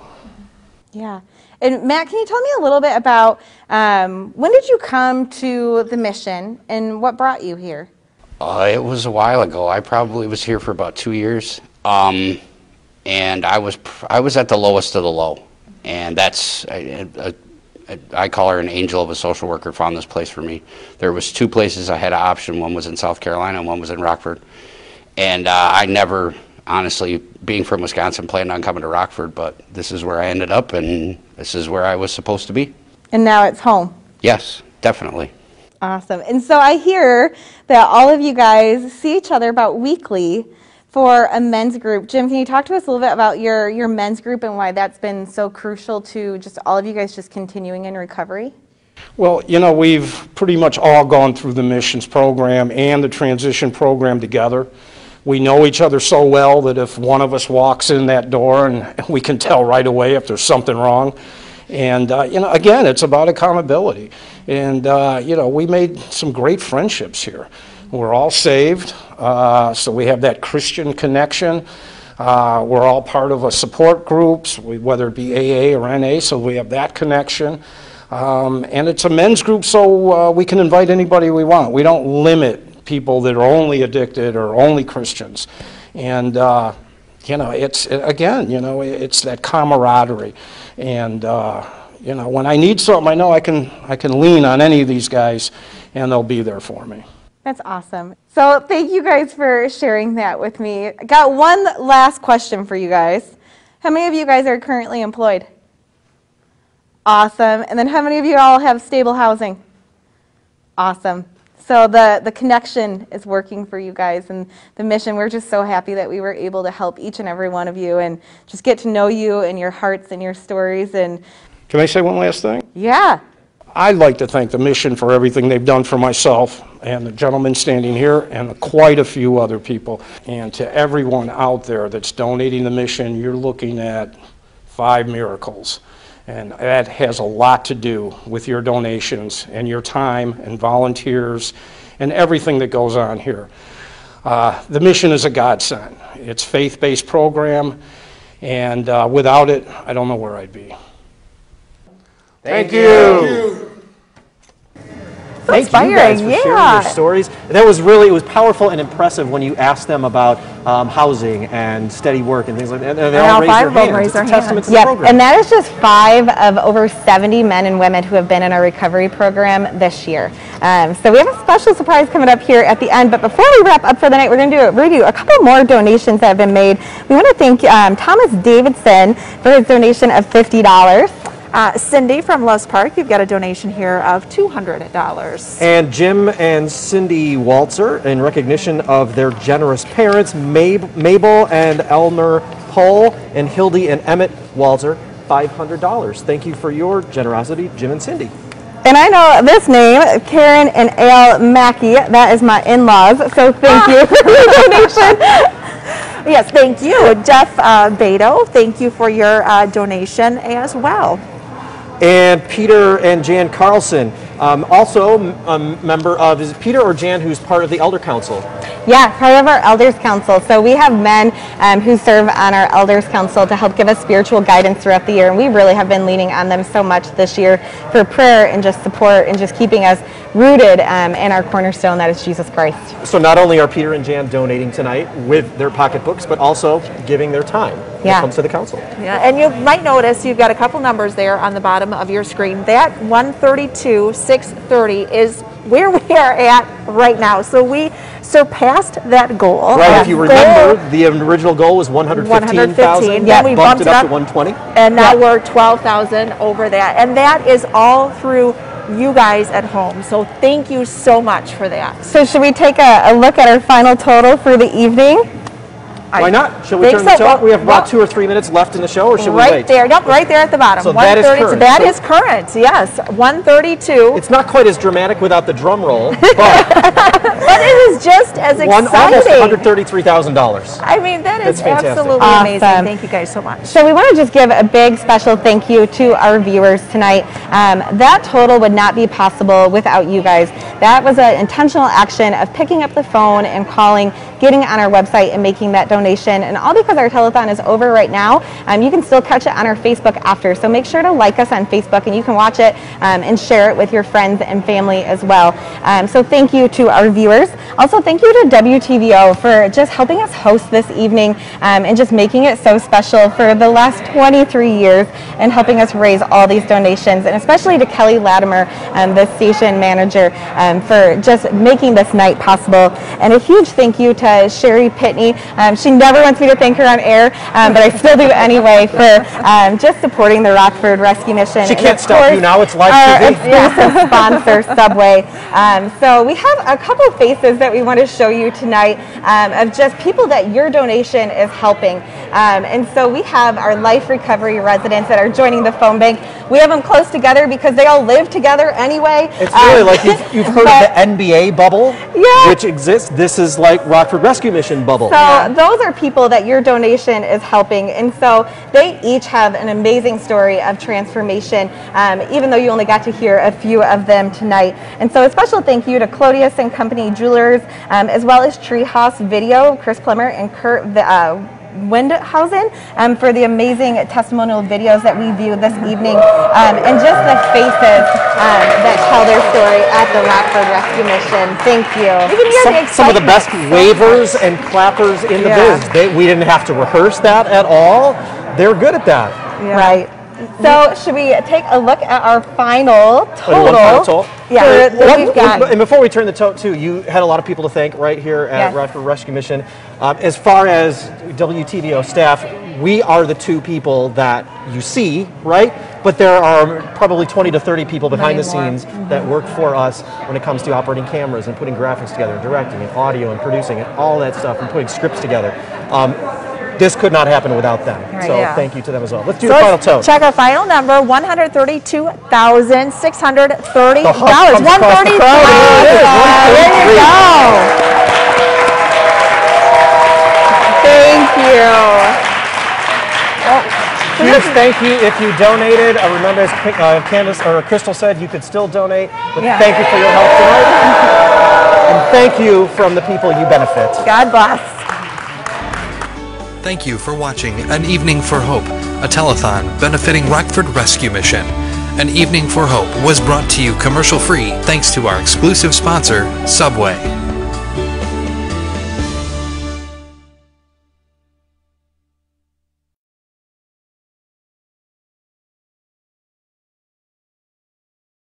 Yeah. And Matt, can you tell me a little bit about um, when did you come to the mission and what brought you here? Uh, it was a while ago. I probably was here for about two years, um, and I was I was at the lowest of the low, and that's I, I, I call her an angel of a social worker. Found this place for me. There was two places I had an option. One was in South Carolina, and one was in Rockford, and uh, I never honestly, being from Wisconsin, planned on coming to Rockford, but this is where I ended up, and this is where I was supposed to be. And now it's home. Yes, definitely. Awesome. And so I hear that all of you guys see each other about weekly for a men's group. Jim, can you talk to us a little bit about your, your men's group and why that's been so crucial to just all of you guys just continuing in recovery? Well, you know, we've pretty much all gone through the missions program and the transition program together. We know each other so well that if one of us walks in that door and we can tell right away if there's something wrong. And, uh, you know, again, it's about accountability. And, uh, you know, we made some great friendships here. We're all saved, uh, so we have that Christian connection. Uh, we're all part of a support groups, whether it be AA or NA, so we have that connection. Um, and it's a men's group, so uh, we can invite anybody we want. We don't limit people that are only addicted or only Christians. And, uh, you know, it's, again, you know, it's that camaraderie. And, uh, you know, when I need something, I know I can, I can lean on any of these guys and they'll be there for me. That's awesome. So thank you guys for sharing that with me. I got one last question for you guys. How many of you guys are currently employed? Awesome. And then how many of you all have stable housing? Awesome. So the, the connection is working for you guys and the mission. We're just so happy that we were able to help each and every one of you and just get to know you and your hearts and your stories. And Can I say one last thing? yeah, I'd like to thank the mission for everything they've done for myself and the gentleman standing here and quite a few other people. And to everyone out there that's donating the mission, you're looking at five miracles. And that has a lot to do with your donations and your time and volunteers and everything that goes on here. Uh, the mission is a godsend. It's faith-based program, and uh, without it, I don't know where I'd be. Thank you. So Thank you guys Inspiring, for sharing your stories. That was really, it was powerful and impressive when you asked them about um, housing and steady work and things like that. And they And all all raised five their of them hands. raised It's a their testament to the Yep, program. and that is just five of over 70 men and women who have been in our recovery program this year. Um, so we have a special surprise coming up here at the end. But before we wrap up for the night, we're going to do a review a couple more donations that have been made. We want to thank um, Thomas Davidson for his donation of $50. Uh, Cindy from Loves Park, you've got a donation here of $200. And Jim and Cindy Walzer, in recognition of their generous parents, Mab- Mabel and Elmer Pohl, and Hildy and Emmett Walzer, $500. Thank you for your generosity, Jim and Cindy. And I know this name, Karen and Al Mackey. That is my in-laws. So thank you for your donation. Yes, thank you. Jeff uh, Beto, thank you for your uh, donation as well. And Peter and Jan Carlson, um, also a member of, is it Peter or Jan who's part of the Elder Council? Yeah, part of our Elders Council. So we have men um, who serve on our Elders Council to help give us spiritual guidance throughout the year. And we really have been leaning on them so much this year for prayer and just support and just keeping us rooted um, in our cornerstone that is Jesus Christ. So not only are Peter and Jan donating tonight with their pocketbooks, but also giving their time Yeah. it comes to the council. Yeah, and you might notice you've got a couple numbers there on the bottom of your screen. That 132, 630 is where we are at right now. So we surpassed that goal. Right, That if you goal- remember, the original goal was 115,000. 115, then we bumped it it up, up. to 120. And now we're 12,000 over that. And that is all through you guys at home. So thank you so much for that. So should we take a, a look at our final total for the evening? Why not? Shall we think turn the so. show? Well- we have about well- two or three minutes left in the show, or should right we wait? Right there, nope, right there at the bottom. So that is 132 current. That So- is current, yes. 132. It's not quite as dramatic without the drum roll, but but it is just as one almost exciting. $133,000. I mean, that is That's fantastic. absolutely Awesome. amazing. Thank you guys so much. So we want to just give a big special thank you to our viewers tonight. Um, that total would not be possible without you guys. That was an intentional action of picking up the phone and calling, getting on our website and making that donation. And all because our telethon is over right now, um, you can still catch it on our Facebook after. So make sure to like us on Facebook and you can watch it um, and share it with your friends and family as well. Um, so thank you to our viewers. Also, thank you to WTVO for just helping us host this evening um, and just making it so special for the last 23 years and helping us raise all these donations. And especially to Kelly Latimer, um, the station manager, um, for just making this night possible. And a huge thank you to Sherry Pitney. Um, she never wants me to thank her on air, um, but I still do anyway for um, just supporting the Rockford Rescue Mission. She can't of stop you now, it's live our TV. exclusive sponsor, Subway. Um, so we have a couple faces that we want to show you tonight um, of just people that your donation is helping. Um, and so we have our life recovery residents that are joining the phone bank. We have them close together because they all live together anyway. It's really Um, like you've, you've heard but- of the NBA bubble, Yeah. which exists. This is like Rockford Rescue Mission bubble. So those are people that your donation is helping, and so they each have an amazing story of transformation. Um, even though you only got to hear a few of them tonight, and so a special thank you to Clodius and Company Jewelers, um, as well as Treehouse Video, Chris Plummer and Kurt. Uh, Windhausen um, for the amazing testimonial videos that we viewed this evening um, and just the faces um, that tell their story at the Rockford Rescue Mission. Thank you. some, some of the best wavers and clappers in the Yeah. biz. They, we didn't have to rehearse that at all. They're good at that. Right. So should we take a look at our final Oh, total? final total. Yeah. For- what- we've got. And before we turn the tote too, you had a lot of people to thank right here at Yes. Rescue Mission. Um, as far as WTVO staff, we are the two people that you see, right? But there are probably 20 to 30 people behind Many the more. scenes that work for us when it comes to operating cameras and putting graphics together, and directing and audio and producing and all that stuff and putting scripts together. Um, this could not happen without them. Right. so Yeah. thank you to them as well. Let's do So the final let's. Check our final number, one hundred thirty-two thousand six hundred thirty dollars. the crowd. There it is, There you go. Thank you. Huge thank you if you donated. Uh, remember, as uh, Candace or Crystal said, you could still donate. But Yeah. thank you for your help tonight. and thank you from the people you benefit. God bless. Thank you for watching An Evening for Hope, a telethon benefiting Rockford Rescue Mission. An Evening for Hope was brought to you commercial free thanks to our exclusive sponsor, Subway.